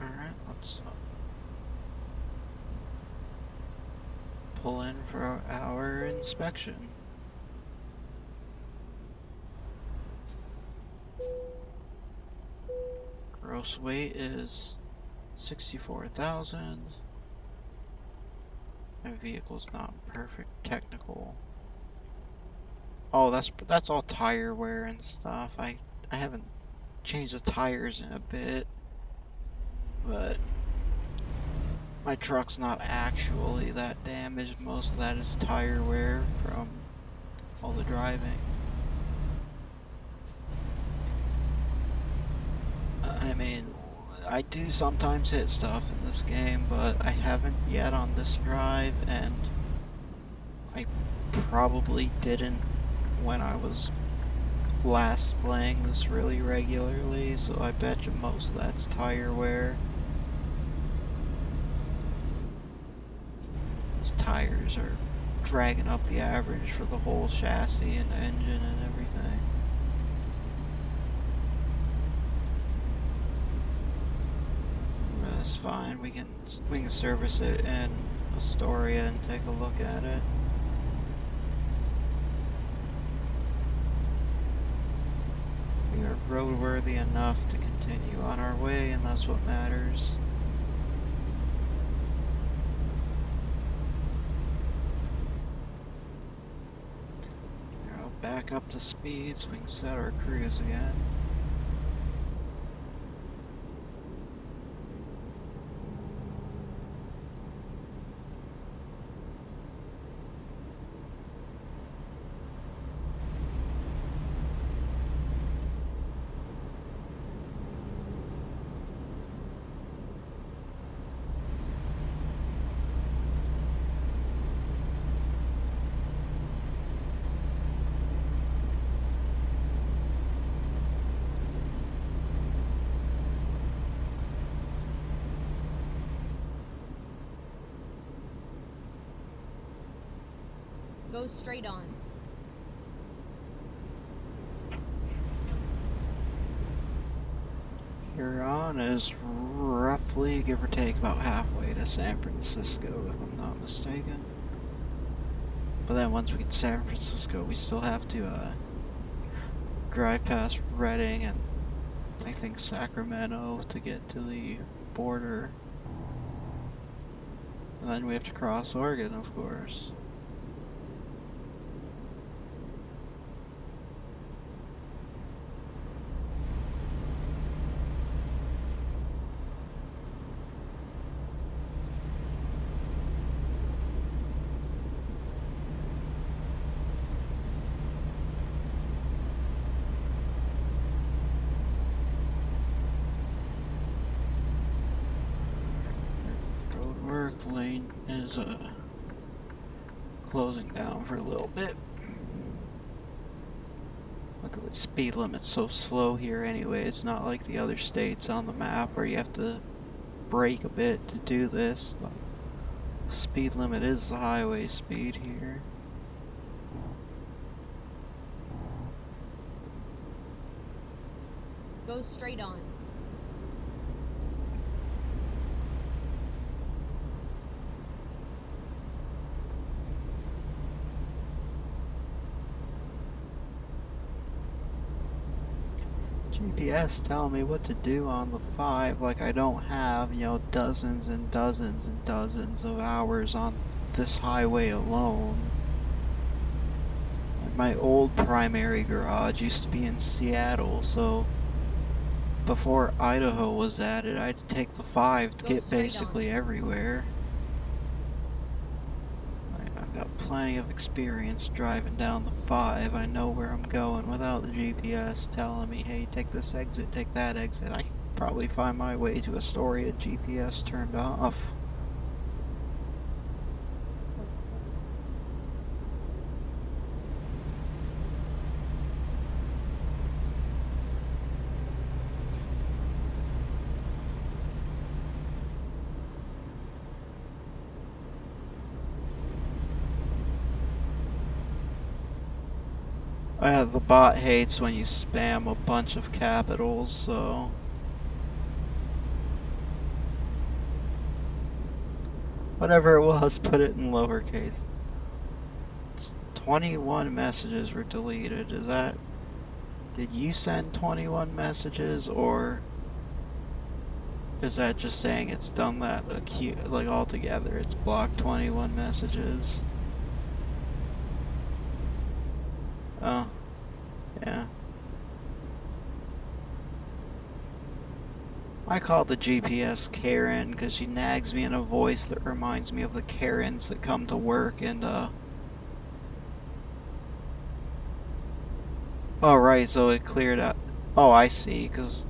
Alright, let's uh, pull in for our inspection. Gross weight is 64,000. My vehicle's not perfect technical. Oh, that's that's all tire wear and stuff. I I haven't changed the tires in a bit but my truck's not actually that damaged. Most of that is tire wear from all the driving. I mean, I do sometimes hit stuff in this game, but I haven't yet on this drive, and I probably didn't when I was last playing this really regularly, so I bet you most of that's tire wear. These tires are dragging up the average for the whole chassis and engine and everything. That's fine. We can we can service it in Astoria and take a look at it. We are roadworthy enough to continue on our way, and that's what matters. Now back up to speed so we can set our cruise again. Go straight on. Huron is roughly, give or take, about halfway to San Francisco, if I'm not mistaken. But then once we get to San Francisco, we still have to uh, drive past Redding and I think Sacramento to get to the border. And then we have to cross Oregon, of course. Road work lane is uh, closing down for a little bit. Look at the speed limit's so slow here anyway. It's not like the other states on the map where you have to brake a bit to do this. The speed limit is the highway speed here. Go straight on. GPS telling me what to do on the 5 like I don't have, you know, dozens and dozens and dozens of hours on this highway alone. Like, My old primary garage used to be in Seattle, so before Idaho was added, I had to take the 5 to Go get straight on. basically everywhere. I- I've got plenty of experience driving down the 5. I know where I'm going without the GPS telling me, hey, take this exit, take that exit. I can probably find my way to Astoria GPS turned off. The bot hates when you spam a bunch of capitals, so. Whatever it was, put it in lowercase. 21 messages were deleted. Is that. Did you send 21 messages, or. Is that just saying it's done that acute, like altogether? It's blocked 21 messages. Oh, yeah. I call the GPS Karen because she nags me in a voice that reminds me of the Karens that come to work and, uh. Alright, right, so it cleared up. Oh, I see, because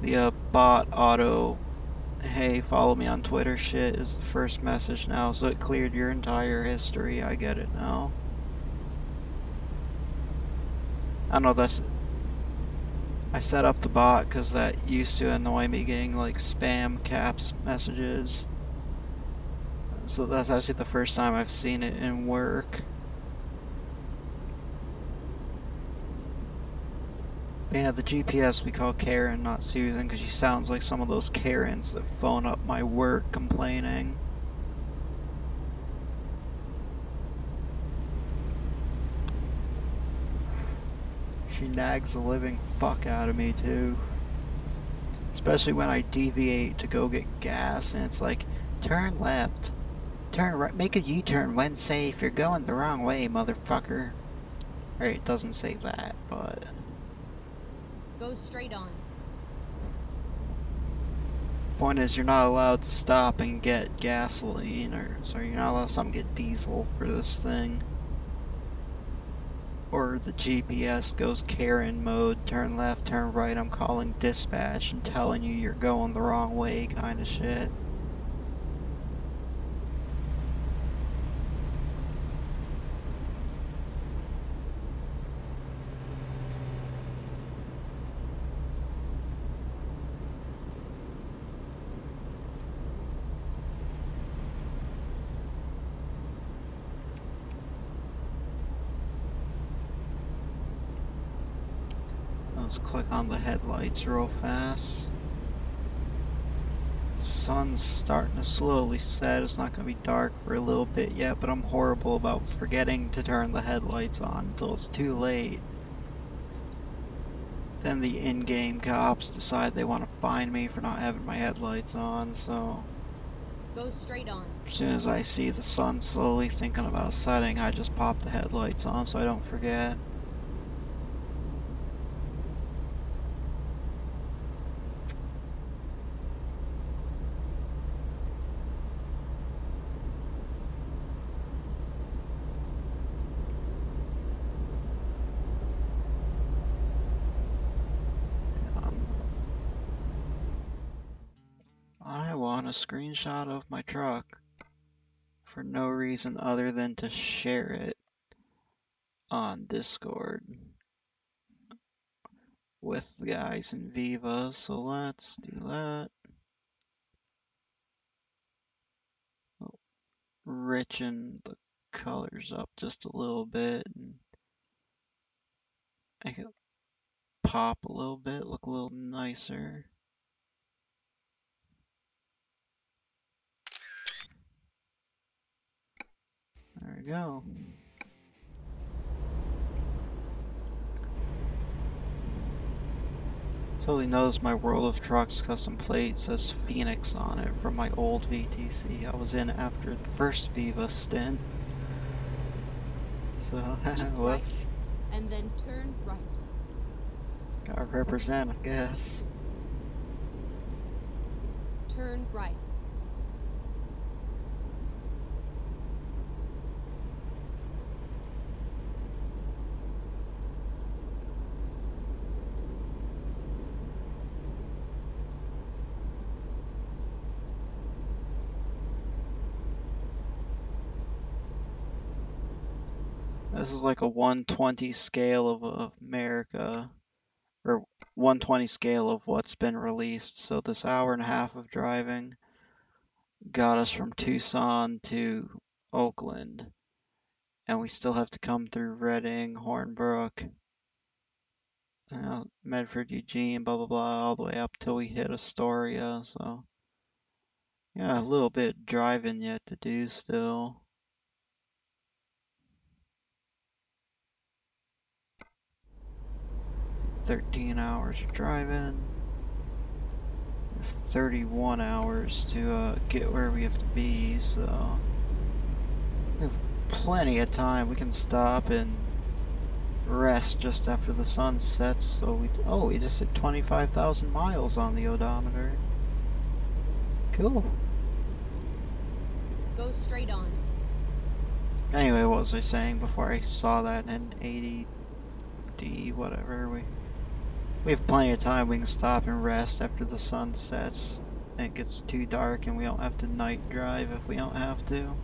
the uh, bot auto, hey, follow me on Twitter shit is the first message now, so it cleared your entire history. I get it now. I know that's. I set up the bot because that used to annoy me getting like spam caps messages. So that's actually the first time I've seen it in work. But yeah, the GPS we call Karen, not Susan, because she sounds like some of those Karens that phone up my work complaining. She nags the living fuck out of me too. Especially when I deviate to go get gas and it's like, turn left. Turn right, make a U-turn when safe. You're going the wrong way, motherfucker. Right, it doesn't say that, but... Go straight on. Point is, you're not allowed to stop and get gasoline, or sorry, you're not allowed to stop and get diesel for this thing. Or the GPS goes Karen mode, turn left, turn right, I'm calling dispatch and telling you you're going the wrong way kind of shit. Let's click on the headlights real fast. Sun's starting to slowly set. It's not going to be dark for a little bit yet, but I'm horrible about forgetting to turn the headlights on until it's too late. Then the in-game cops decide they want to find me for not having my headlights on, so... Go straight on. As soon as I see the sun slowly thinking about setting, I just pop the headlights on so I don't forget. A screenshot of my truck for no reason other than to share it on Discord with the guys in Viva. So let's do that. Richen the colors up just a little bit and make it pop a little bit, look a little nicer. There we go. Totally knows my World of Trucks custom plate says Phoenix on it from my old VTC I was in after the first Viva stint. So, whoops. Right, and then turn right. Gotta represent, I guess. Turn right. This is like a 120 scale of, America, or 120 scale of what's been released. So this hour and a half of driving got us from Tucson to Oakland. And we still have to come through Redding, Hornbrook, Medford, Eugene, blah, blah, blah, all the way up till we hit Astoria. So, yeah, a little bit driving yet to do still. 13 hours of driving, 31 hours to uh, get where we have to be, so we have plenty of time. We can stop and rest just after the sun sets. So we oh we just hit 25,000 miles on the odometer. Cool. Go straight on. Anyway, what was I saying before I saw that in 80D, whatever we we have plenty of time. We can stop and rest after the sun sets. And it gets too dark and we don't have to night drive if we don't have to.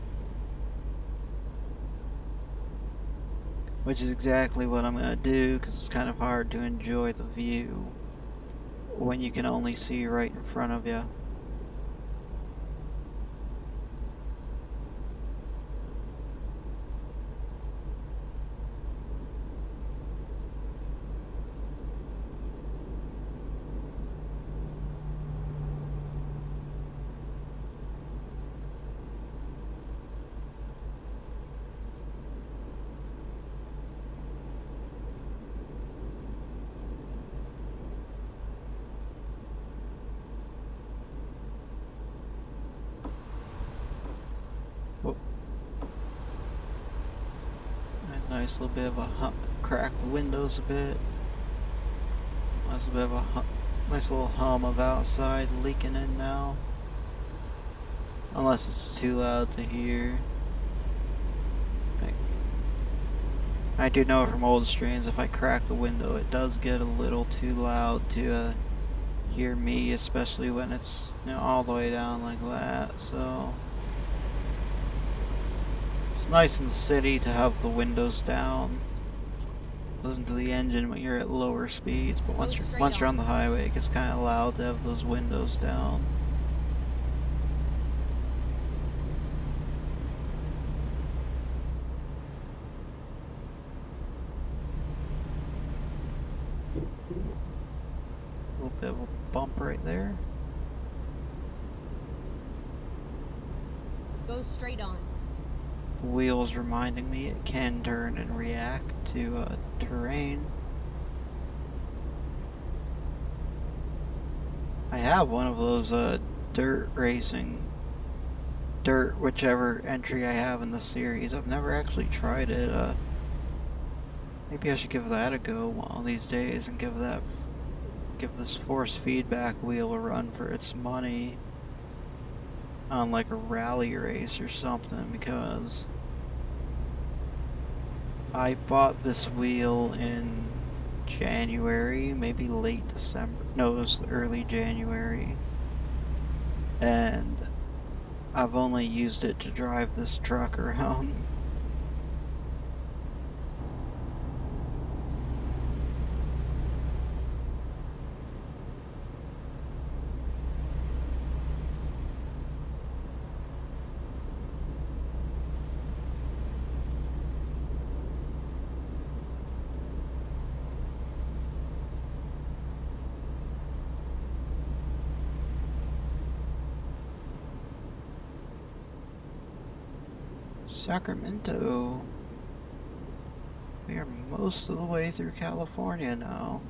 Which is exactly what I'm going to do because it's kind of hard to enjoy the view when you can only see right in front of you. Nice little bit of a hum, crack the windows a bit. Nice little bit of a nice little hum of outside leaking in now. Unless it's too loud to hear. I do know from old streams if I crack the window it does get a little too loud to uh, hear me, especially when it's you know all the way down like that. So nice in the city to have the windows down. Listen to the engine when you're at lower speeds, but once you're once you're on the highway, it gets kind of loud to have those windows down. little bit of a bump right there. Go straight on. The wheel's reminding me it can turn and react to uh, terrain. I have one of those uh, dirt racing, dirt whichever entry I have in the series. I've never actually tried it. Uh, maybe I should give that a go one these days and give that give this force feedback wheel a run for its money on like a rally race or something because I bought this wheel in January, maybe late December. No, it was early January. And I've only used it to drive this truck around Sacramento. We are most of the way through California now.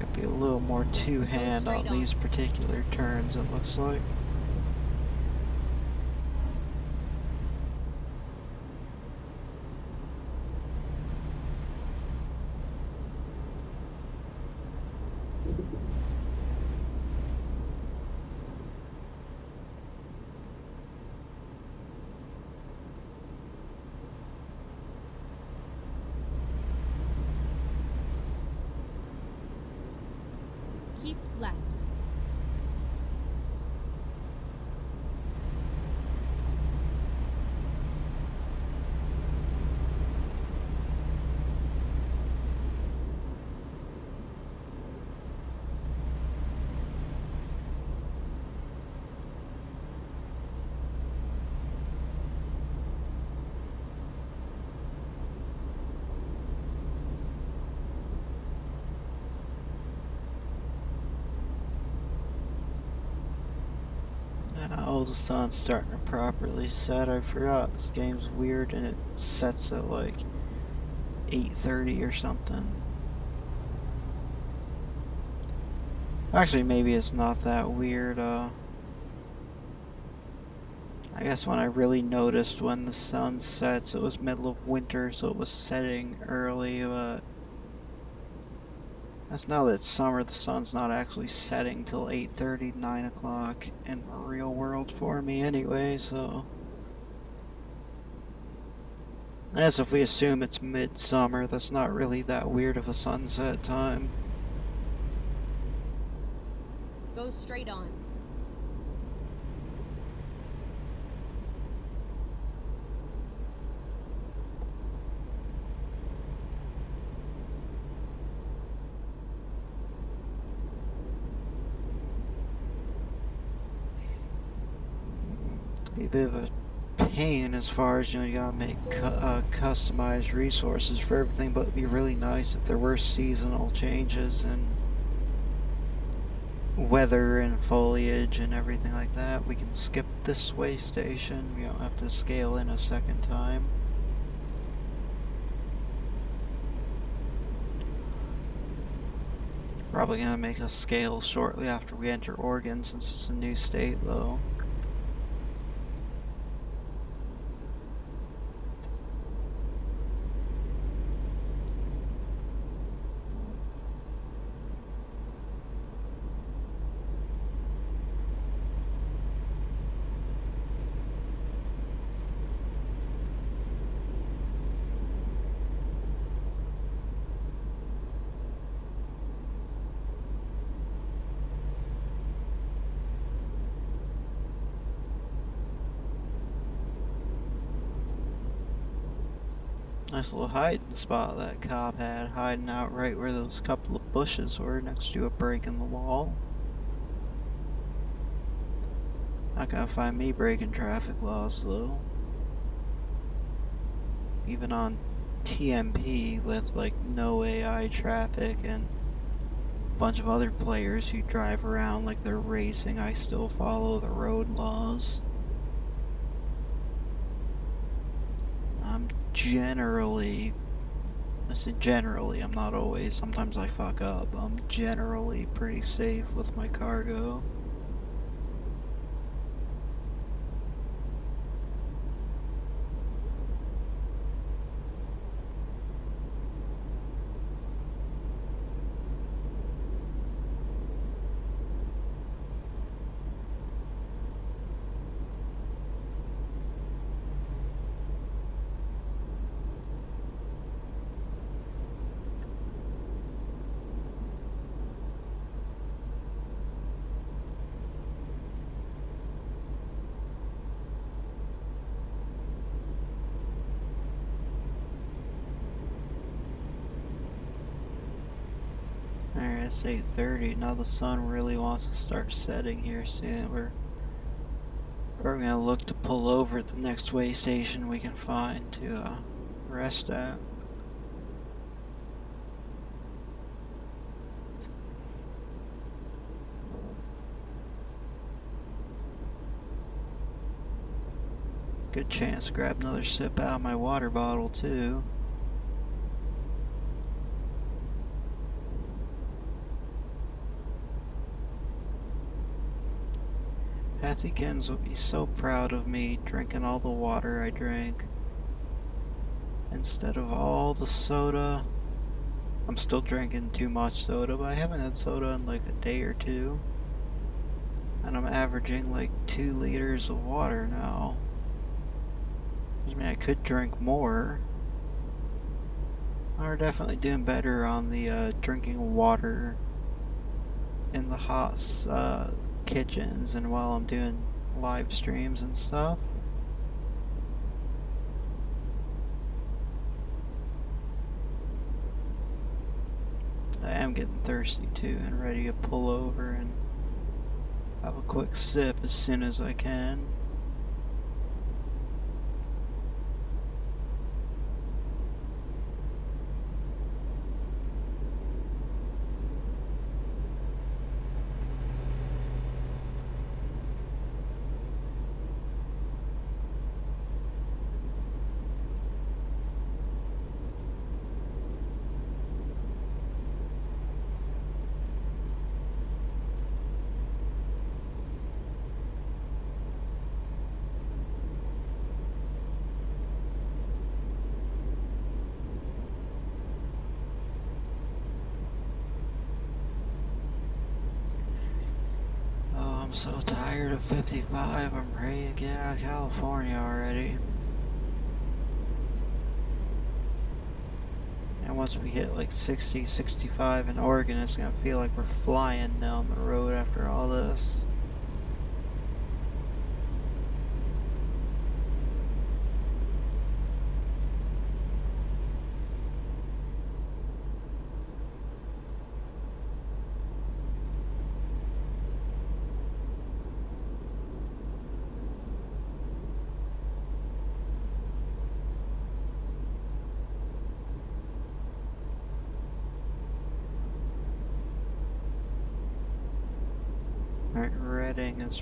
Could be a little more two-hand on these particular turns, it looks like. Sun's starting to properly set. I forgot this game's weird and it sets at like 8.30 or something. Actually, maybe it's not that weird. Uh, I guess when I really noticed when the sun sets, it was middle of winter, so it was setting early, but that's now that it's summer, the sun's not actually setting till 8.30, 9 o'clock in the real world for me anyway, so... Guess if we assume it's midsummer, that's not really that weird of a sunset time. Go straight on. a bit of a pain as far as you know you gotta make cu uh, customized resources for everything but it'd be really nice if there were seasonal changes and weather and foliage and everything like that. We can skip this weigh station. We don't have to scale in a second time. Probably gonna make a scale shortly after we enter Oregon since it's a new state though. Nice little hiding spot that cop had, hiding out right where those couple of bushes were next to a break in the wall. Not gonna find me breaking traffic laws though. Even on TMP with like no AI traffic and a bunch of other players who drive around like they're racing, I still follow the road laws. I'm generally, I say generally, I'm not always, sometimes I fuck up. I'm generally pretty safe with my cargo. Alright, it's 8.30. Now the sun really wants to start setting here soon. We're, we're gonna look to pull over at the next way station we can find to uh, rest at. Good chance to grab another sip out of my water bottle too. Kens would be so proud of me drinking all the water I drank. Instead of all the soda. I'm still drinking too much soda, but I haven't had soda in like a day or two. And I'm averaging like two liters of water now. I mean, I could drink more. We're definitely doing better on the uh, drinking water in the hot uh, kitchens and while I'm doing live streams and stuff. I am getting thirsty too and ready to pull over and have a quick sip as soon as I can. so tired of 55, I'm ready to get out of California already. And once we hit like 60, 65 in Oregon, it's gonna feel like we're flying down the road after all this.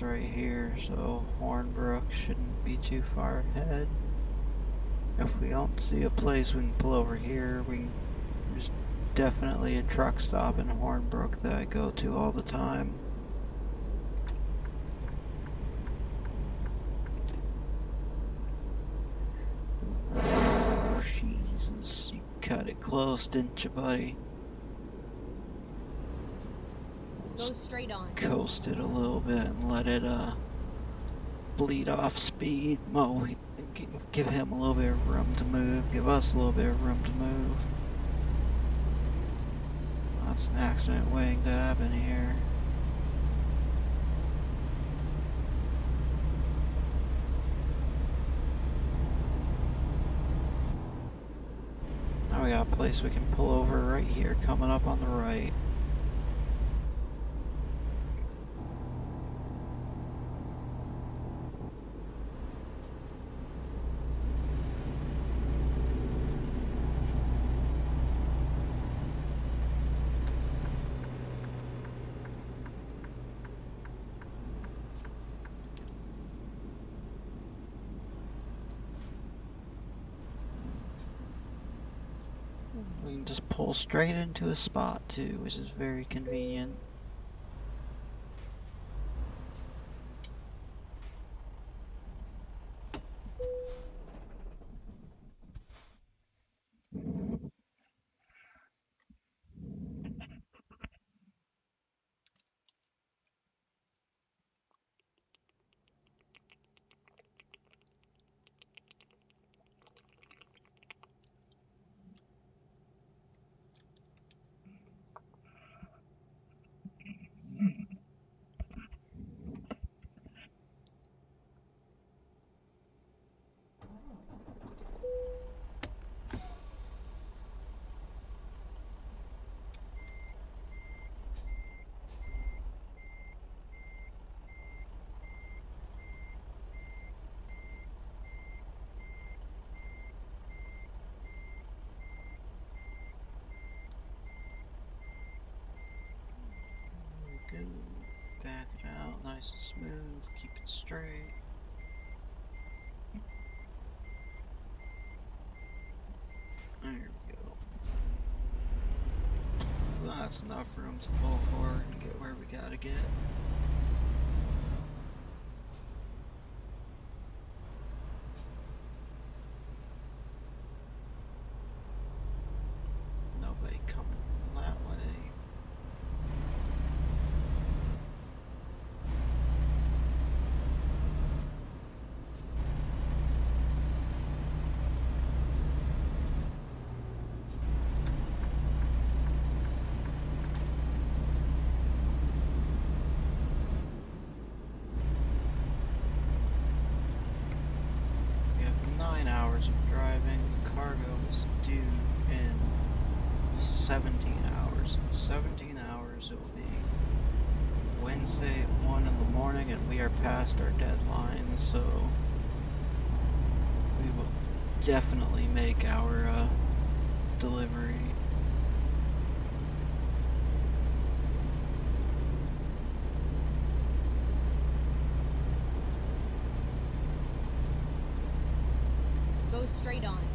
Right here, so Hornbrook shouldn't be too far ahead. If we don't see a place we can pull over here, we just definitely a truck stop in Hornbrook that I go to all the time. Jesus, you cut it close, didn't you, buddy? Go straight on. Coasted a little bit and let it uh bleed off speed. Well, we give him a little bit of room to move. Give us a little bit of room to move. That's an accident waiting to happen here. Now we got a place we can pull over right here, coming up on the right. We can just pull straight into a spot too, which is very convenient. Good. Back it out, nice and smooth. Straight. There we go. That's enough room to pull forward and get where we gotta get. Nobody coming that way. We have nine hours of driving. The cargo in 17 hours. In 17 hours, it will be Wednesday at 1 in the morning, and we are past our deadline, so we will definitely make our uh, delivery. Go straight on.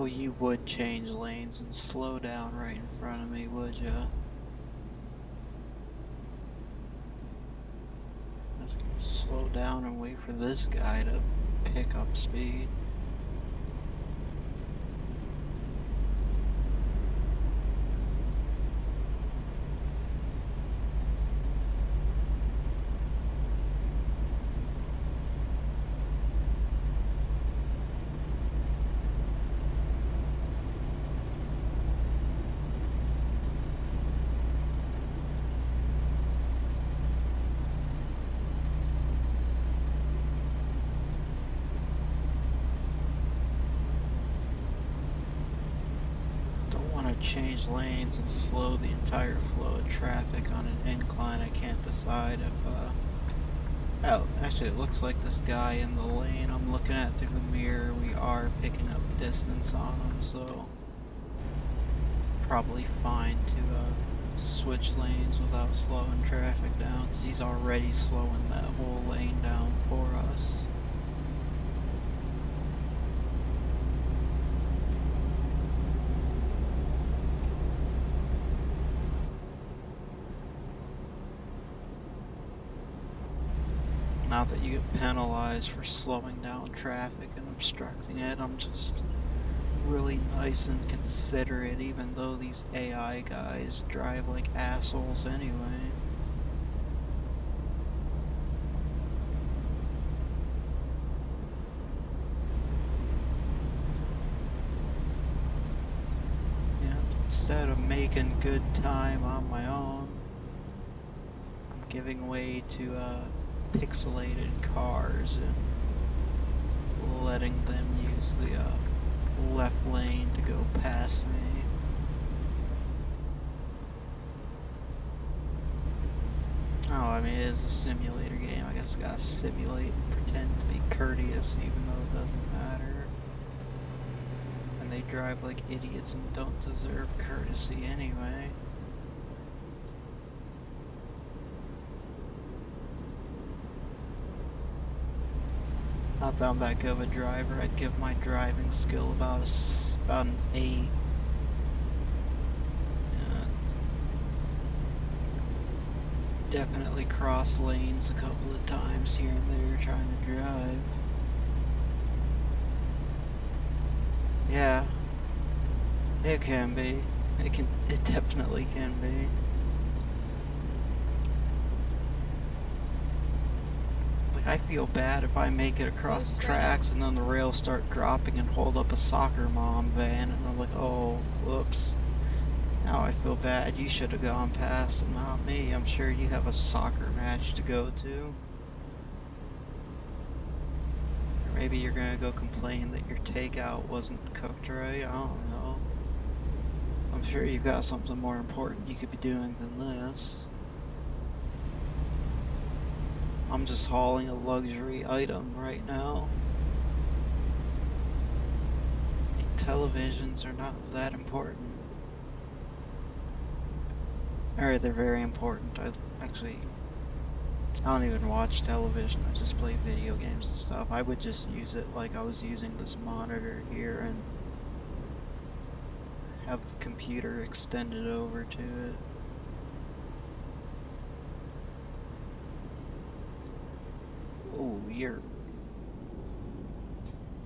Oh, you would change lanes and slow down right in front of me, would ya? Slow down and wait for this guy to pick up speed. Don't want to change lanes and slow the entire flow of traffic on an incline. I can't decide if, uh... Oh, actually it looks like this guy in the lane I'm looking at through the mirror, we are picking up distance on him, so... Probably fine to, uh, switch lanes without slowing traffic down, 'cause he's already slowing that whole lane down for us. Not that you get penalized for slowing down traffic and obstructing it, I'm just really nice and considerate even though these AI guys drive like assholes anyway. Yeah, instead of making good time on my own, I'm giving way to uh, pixelated cars and letting them use the uh, left lane to go past me. Oh, I mean, it is a simulator game. I guess I gotta simulate and pretend to be courteous even though it doesn't matter. And they drive like idiots and don't deserve courtesy anyway. Not that I'm that good of a driver. I'd give my driving skill about a about an eight. Definitely cross lanes a couple of times here and there trying to drive. Yeah, it can be. It can. It definitely can be. Like I feel bad if I make it across the tracks and then the rails start dropping and hold up a soccer mom van and I'm like, oh, whoops. Now I feel bad. You should have gone past and not me. I'm sure you have a soccer match to go to. Or maybe you're gonna go complain that your takeout wasn't cooked right. I don't know. I'm sure you've got something more important you could be doing than this. I'm just hauling a luxury item right now. Televisions are not that important. Or they're very important. I actually I don't even watch television. I just play video games and stuff. I would just use it like I was using this monitor here and have the computer extended over to it. Oh, you're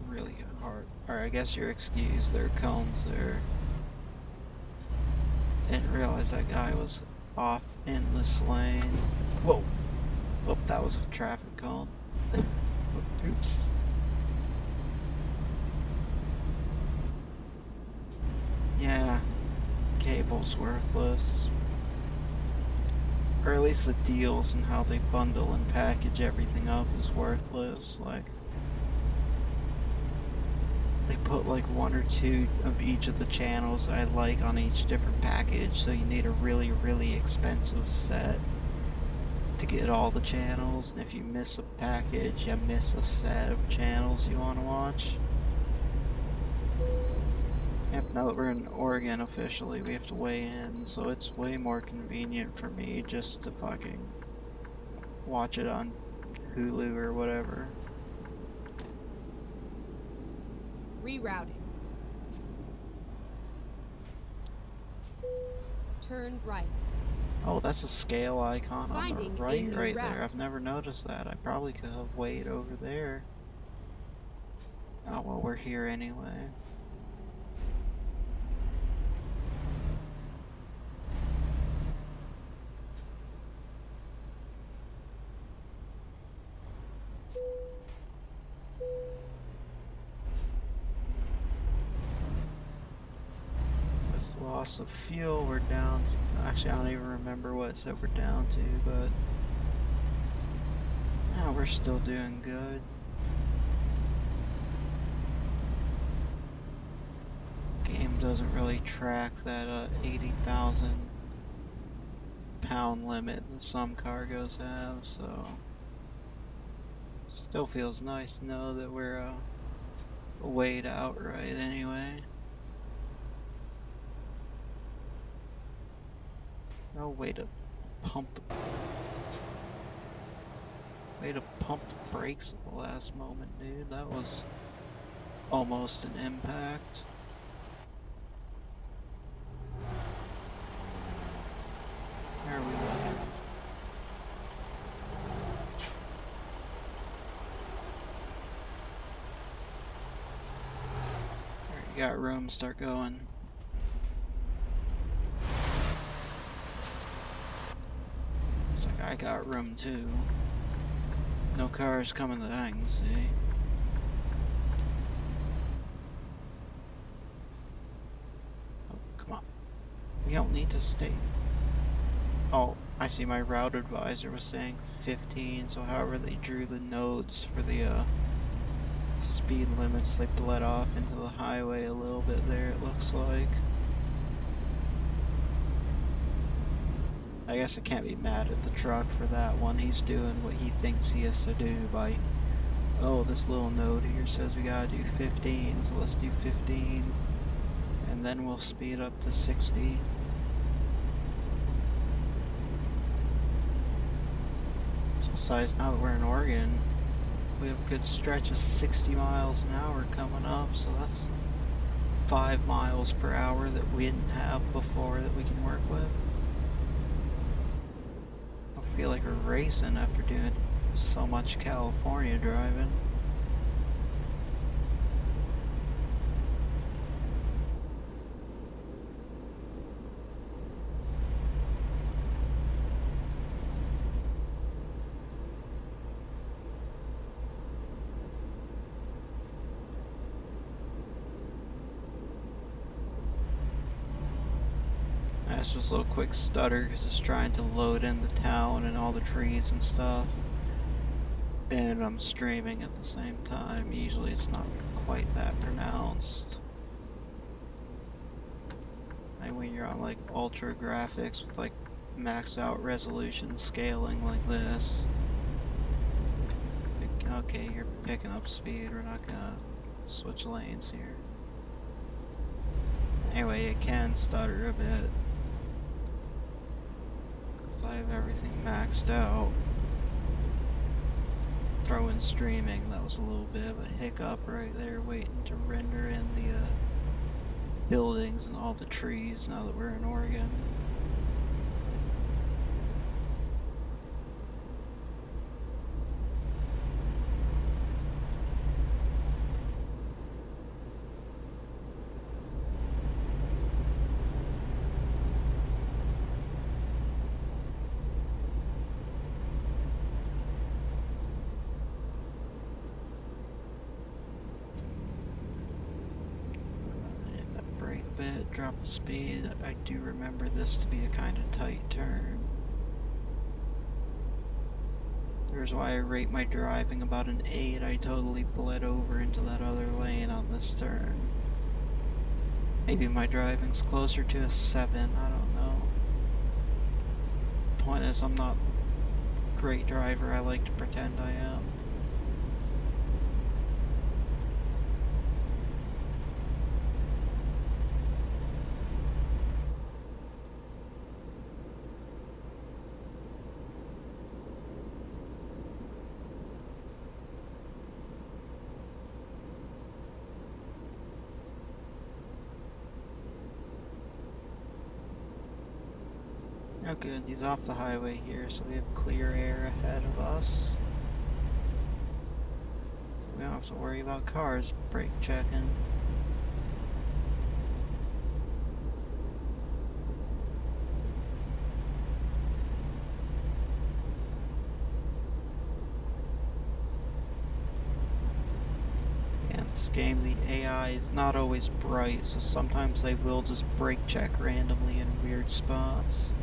really hard. Or I guess you're excused. There are cones there. Didn't realize that guy was off in this lane. Whoa! Oh, that was a traffic cone. Oops. Yeah, cable's worthless. Or at least the deals and how they bundle and package everything up is worthless. Like, they put like one or two of each of the channels I like on each different package, so you need a really, really expensive set to get all the channels. And if you miss a package, you miss a set of channels you want to watch. Yep, now that we're in Oregon officially, we have to weigh in, so it's way more convenient for me just to fucking watch it on Hulu or whatever. Rerouting. Turn right. Oh, that's a scale icon Finding on the right right route. there. I've never noticed that. I probably could have weighed over there. Oh, well, we're here anyway. Loss of fuel, we're down. To, actually, I don't even remember what it said we're down to, but yeah, we're still doing good. Game doesn't really track that uh, 80,000 pound limit that some cargoes have, so still feels nice to know that we're uh, weighed out right anyway. No way to pump the way to pump the brakes at the last moment, dude. That was almost an impact. Where are we looking? Alright, you got room, start going. It's like I got room too. No cars coming that I can see. Oh, come on. We don't need to stay. Oh, I see my route advisor was saying 15, so however they drew the nodes for the uh, speed limits, they bled off into the highway a little bit there, it looks like. I guess I can't be mad at the truck for that one. He's doing what he thinks he has to do by, oh, this little node here says we gotta do 15, so let's do 15, and then we'll speed up to 60. Besides, now that we're in Oregon, we have a good stretch of 60 miles an hour coming up, so that's 5 miles per hour that we didn't have before that we can work with. Feel like racing after doing so much California driving. Little quick stutter because it's trying to load in the town and all the trees and stuff. And I'm streaming at the same time. Usually it's not quite that pronounced. And when you're on like ultra graphics with like max out resolution scaling like this. Okay, you're picking up speed. We're not gonna switch lanes here. Anyway, it can stutter a bit. I have everything maxed out. Throw in streaming, that was a little bit of a hiccup right there, waiting to render in the uh, buildings and all the trees now that we're in Oregon. Hit that brake bit, drop the speed. I do remember this to be a kind of tight turn. There's why I rate my driving about an 8. I totally bled over into that other lane on this turn. Maybe my driving's closer to a 7, I don't know. Point is, I'm not a great driver, I like to pretend I am. He's off the highway here, so we have clear air ahead of us. We don't have to worry about cars brake checking. In this game the AI is not always bright, so sometimes they will just brake check randomly in weird spots.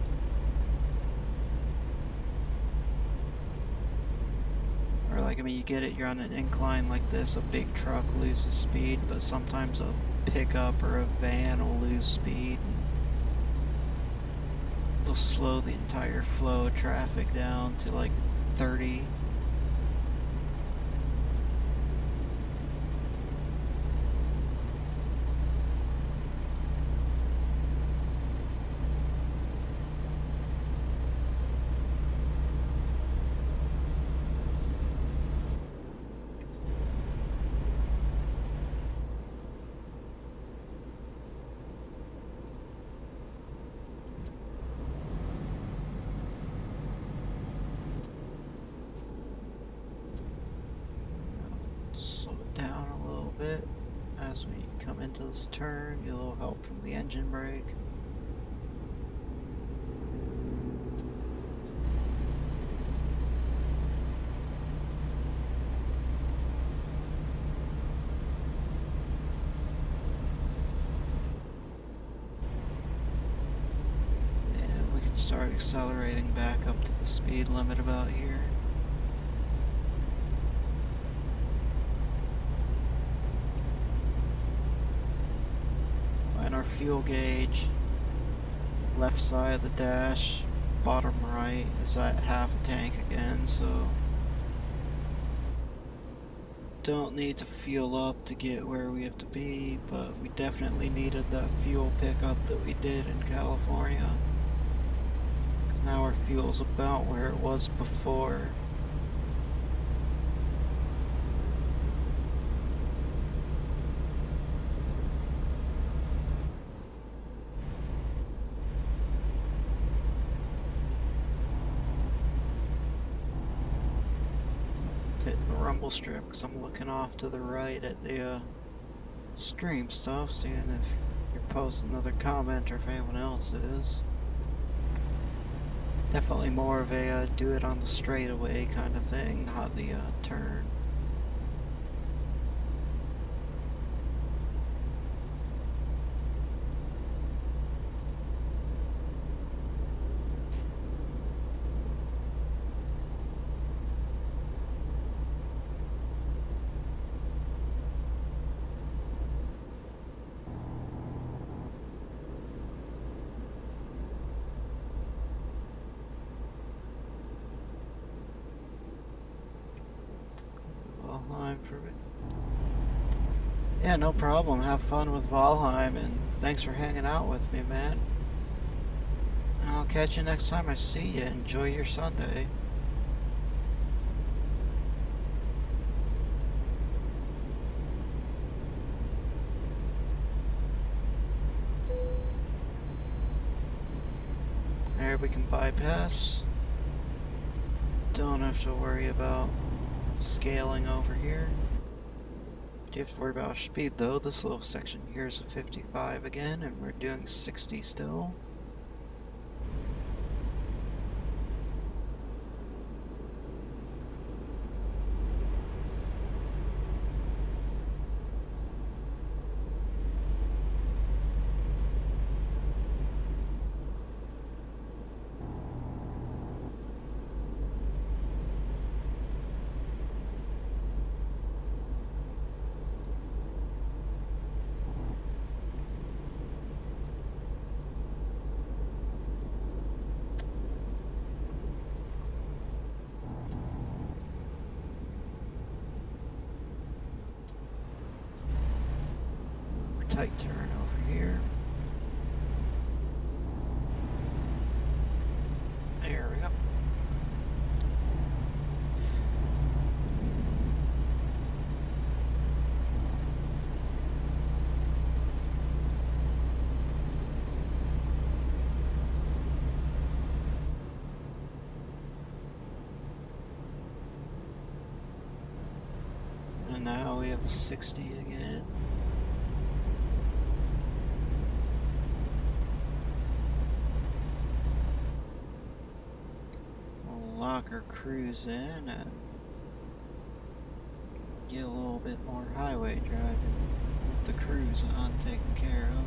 Or like, I mean, you get it, you're on an incline like this, a big truck loses speed, but sometimes a pickup or a van will lose speed. They'll slow the entire flow of traffic down to like 30 as we come into this turn, get a little help from the engine brake. And we can start accelerating back up to the speed limit about here. Find our fuel gauge, left side of the dash, bottom right is at half a tank again, so don't need to fuel up to get where we have to be, but we definitely needed that fuel pickup that we did in California. Now our fuel's about where it was before. Rumble strip because I'm looking off to the right at the uh, stream stuff, seeing if you're posting another comment or if anyone else is. Definitely more of a uh, do it on the straightaway kind of thing, not the uh, turn. Yeah, no problem. Have fun with Valheim, and thanks for hanging out with me, man. I'll catch you next time I see you. Enjoy your Sunday. There we can bypass. Don't have to worry about scaling over here. Do you have to worry about speed though? This little section here is a 55 again, and we're doing 60 still. tight turn over here. There we go. And we have a 60 again. We'll lock our cruise in and get a little bit more highway driving with the cruise on taken care of.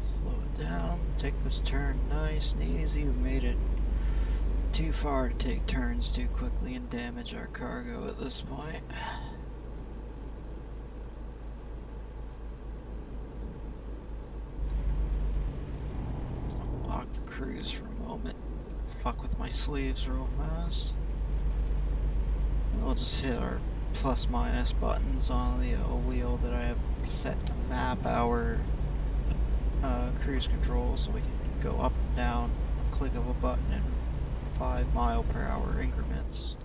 Slow it down. Take this turn nice and easy. We made it too far to take turns too quickly and damage our cargo at this point. Lock the cruise for a moment. Fuck with my sleeves real fast. We'll just hit our plus minus buttons on the wheel that I have set to map our uh, cruise control so we can go up and down click of a button in 5 mile per hour increments.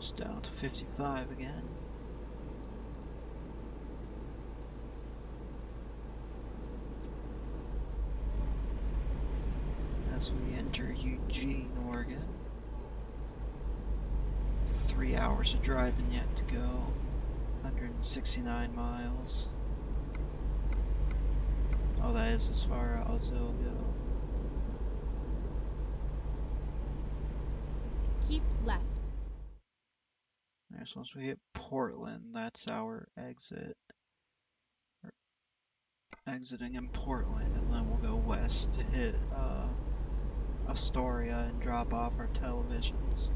Down to 55 again. As we enter Eugene, Oregon. Three hours of driving yet to go. 169 miles. Oh, that is as far as it'll go. Keep left. Once we hit Portland, that's our exit. Or exiting in Portland, and then we'll go west to hit uh, Astoria and drop off our televisions.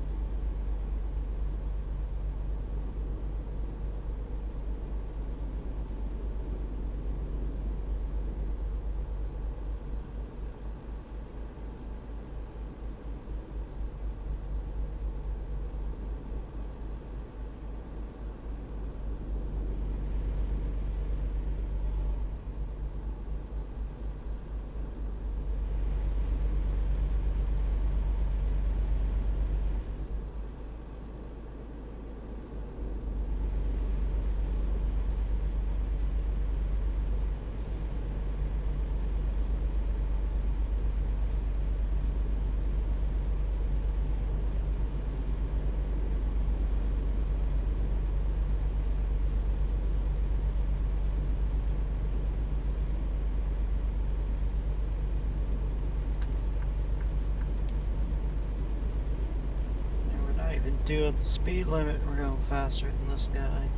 And we're not even doing the speed limit, we're going faster than this guy.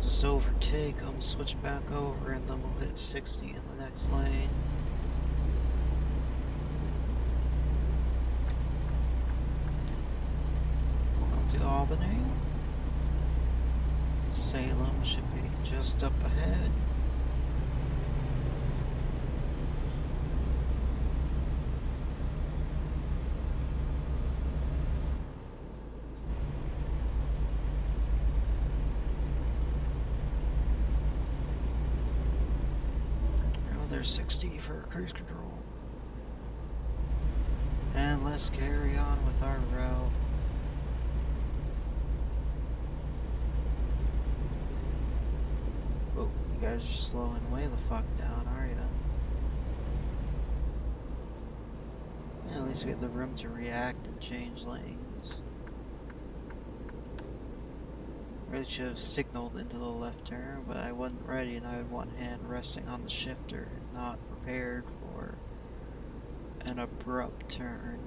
Just overtake him, switch back over, and then we'll hit 60 in the next lane. Welcome to Albany. Salem should be just up ahead. Oh, there's 60 for cruise control. And let's carry on with our route. Oh, you guys are slowing way the fuck down, are ya? Yeah, at least we have the room to react and change lanes. Really should have signaled into the left turn, but I wasn't ready and I had one hand resting on the shifter, not prepared for an abrupt turn.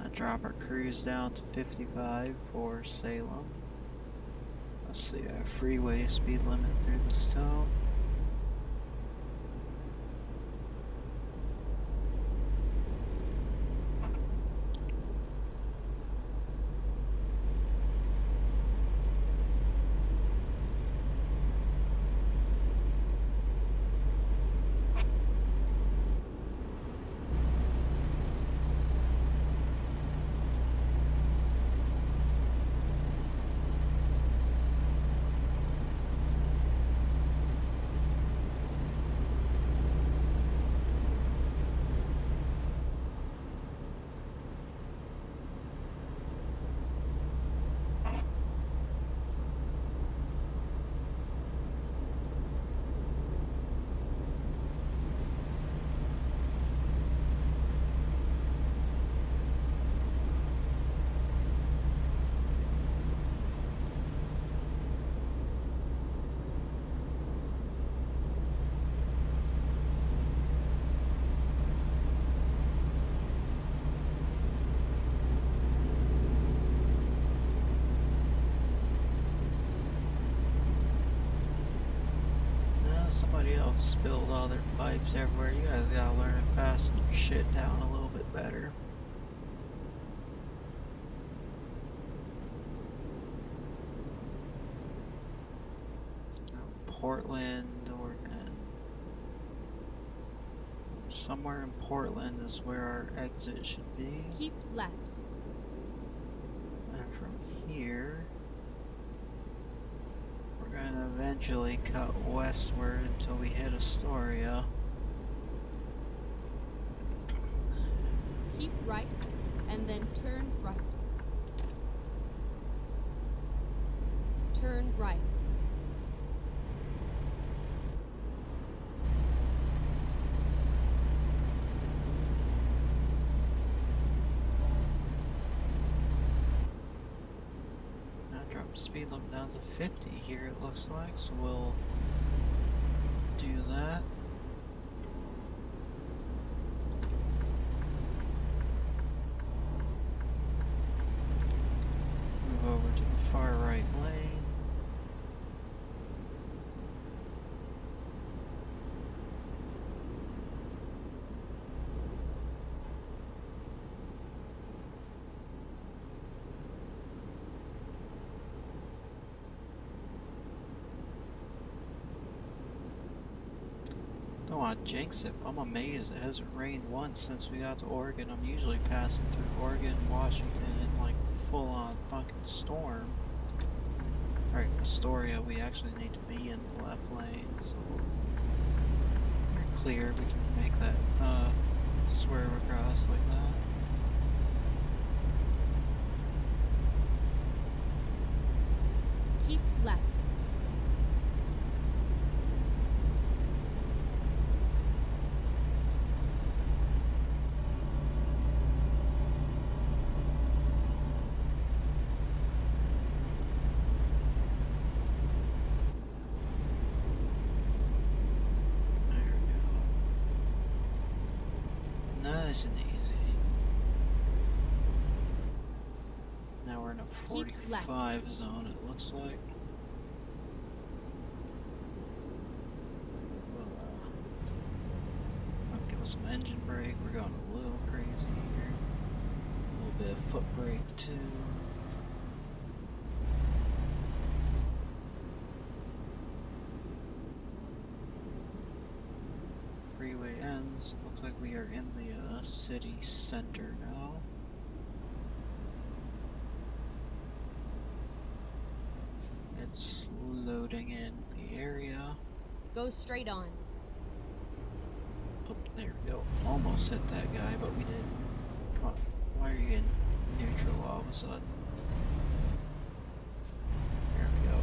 I drop our cruise down to 55 for Salem. Let's see, a freeway speed limit through this town. No, somebody else spilled all their pipes everywhere. You guys gotta learn to fasten your shit down a little bit better. Portland, Oregon. Somewhere in Portland is where our exit should be. Keep left. And from here, we're going to eventually cut westward until we hit Astoria. Keep right, and then turn right. Turn right. Now drop speed limit down to 50 here it looks like, so we'll do that. Move over to the far right lane. To jinx it, I'm amazed it hasn't rained once since we got to Oregon. I'm usually passing through Oregon Washington in like full on fucking storm. Alright, Astoria, we actually need to be in the left lane, so we're clear. We can make that uh, swerve across like that. Keep left. There we go. Nice and easy. Now we're in a 45 zone, it looks like. We'll, uh, give us some engine brake. We're going a little crazy here. A little bit of foot brake, too. Freeway ends. Looks like we are in the uh, city center now. It's loading in the area. Go straight on. Oh, there we go. Almost hit that guy, but we didn't. Come on. Why are you in neutral all of a sudden? There we go.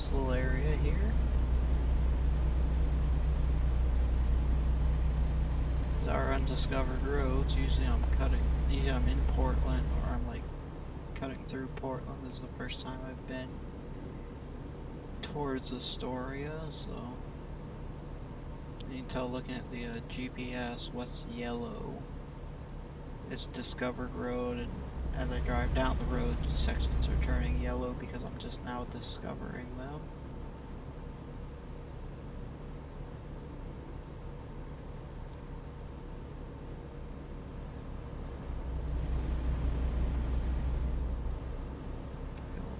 Nice little area here. These are undiscovered roads. Usually I'm cutting, either I'm in Portland or I'm like cutting through Portland. This is the first time I've been towards Astoria, so you can tell looking at the uh, GPS what's yellow. It's discovered road and as I drive down the road, sections are turning yellow because I'm just now discovering them.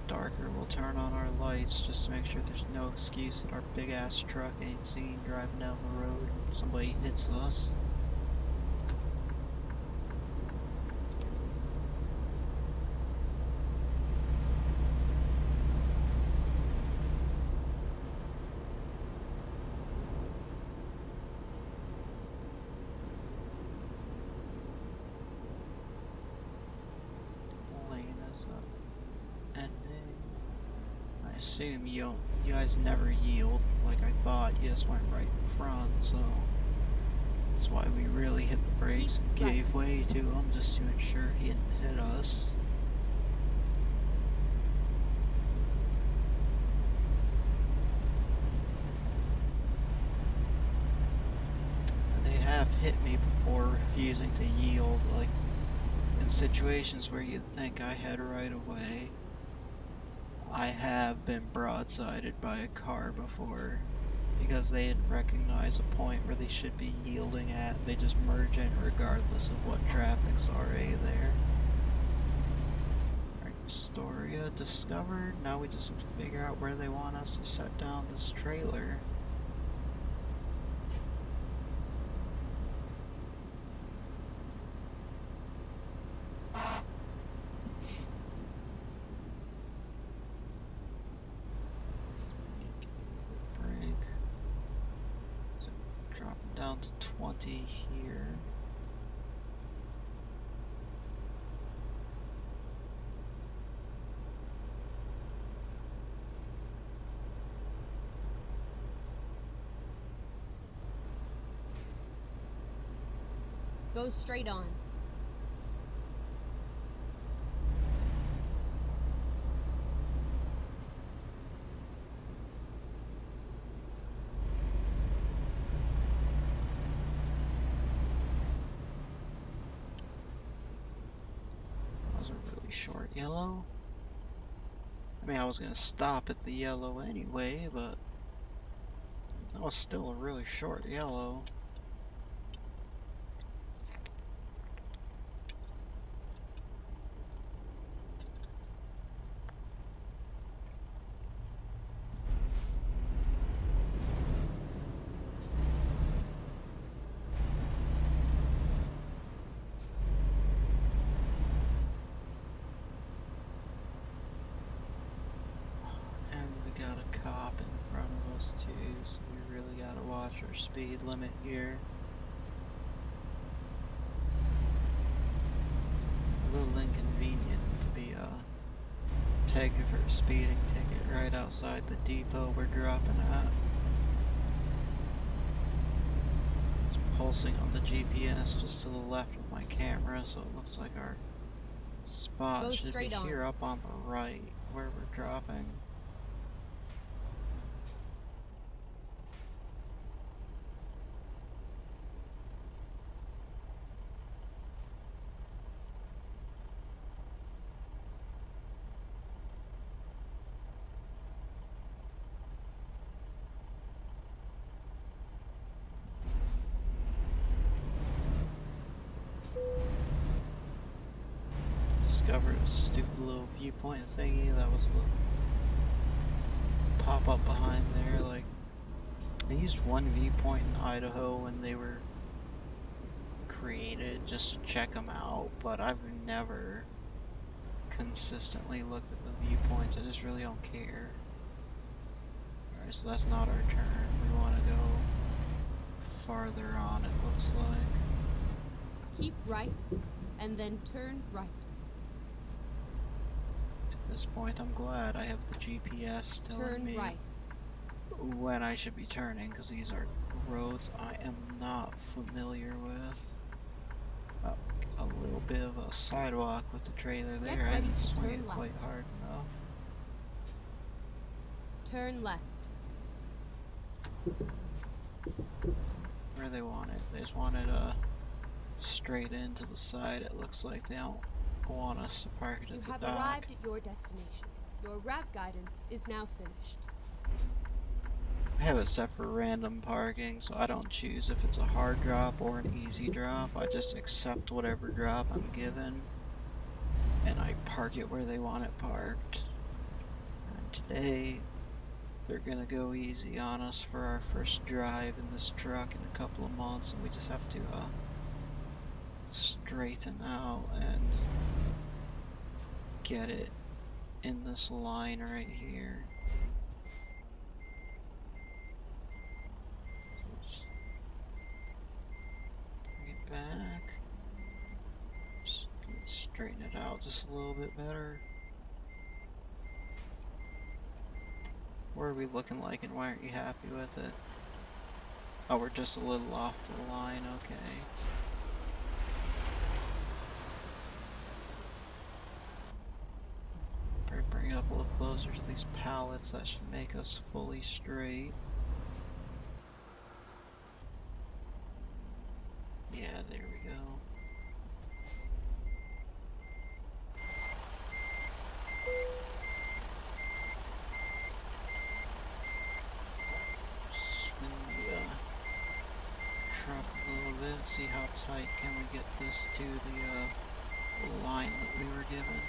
Darker, we'll turn on our lights just to make sure there's no excuse that our big ass truck ain't seen driving down the road. Somebody hits us. lane is up ending. I assume you don't, you guys never yield like I thought. You just went right in front, so that's why we really hit the brakes and gave way to him just to ensure he didn't hit us. And They have hit me before refusing to yield, like in situations where you'd think I had right away, I have been broadsided by a car before because they didn't recognize a point where they should be yielding at. They just merge in regardless of what traffic's already there. Alright, Astoria discovered. Now we just have to figure out where they want us to set down this trailer. break. So dropping down to 20 here. Go straight on. Short yellow. I mean, I was gonna stop at the yellow anyway, but That was still a really short yellow. And we got a cop in front of us too, so we really gotta watch our speed limit here. A little inconvenient to be uh, pegged for a speeding ticket right outside the depot we're dropping at. It's pulsing on the GPS just to the left of my camera, so it looks like our spot Go should be on. here up on the right where we're dropping. discovered little viewpoint thingy that was pop up behind there. Like, I used one viewpoint in Idaho when they were created just to check them out, but I've never consistently looked at the viewpoints. I just really don't care. Alright, so that's not our turn. We want to go farther on, it looks like. Keep right, and then turn right. At this point, I'm glad I have the GPS telling Turn me right. when I should be turning, because these are roads I am not familiar with. Oh, a little bit of a sidewalk with the trailer there. I didn't swing turn it left. quite hard enough. Turn left. Where they want it? They just want it uh, straight into the side. It looks like they don't want us to park it You at the have arrived at your destination. Your route guidance is now finished. I have it set for random parking, so I don't choose if it's a hard drop or an easy drop. I just accept whatever drop I'm given, and I park it where they want it parked. And today, they're gonna go easy on us for our first drive in this truck in a couple of months, and we just have to uh, straighten out and get it in this line right here. Bring it back. Just straighten it out just a little bit better. What are we looking like and why aren't you happy with it? Oh, we're just a little off the line, okay. Bring it up a little closer to these pallets, that should make us fully straight. Yeah, there we go. Spin the uh, truck a little bit, see how tight can we get this to the uh, line that we were given.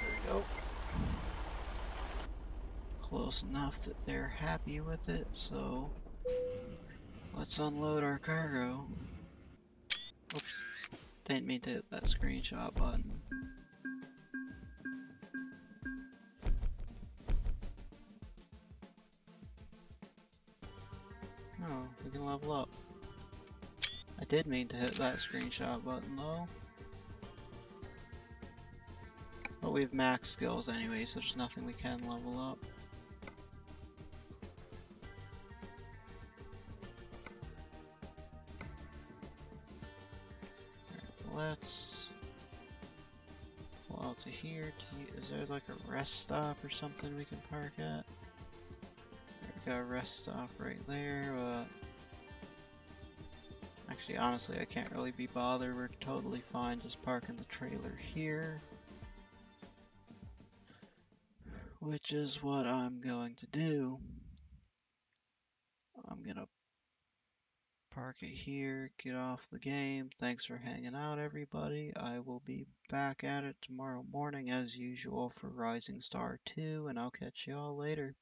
There we go close enough that they're happy with it, so let's unload our cargo. Oops, didn't mean to hit that screenshot button. Oh, we can level up. I did mean to hit that screenshot button though. But we have max skills anyway, so there's nothing we can level up. like a rest stop or something we can park at. We got a rest stop right there, but... Actually, honestly, I can't really be bothered. We're totally fine just parking the trailer here. Which is what I'm going to do. I'm gonna park it here, get off the game. Thanks for hanging out, everybody. I will be back at it tomorrow morning as usual for Rising Star 2, and I'll catch you all later.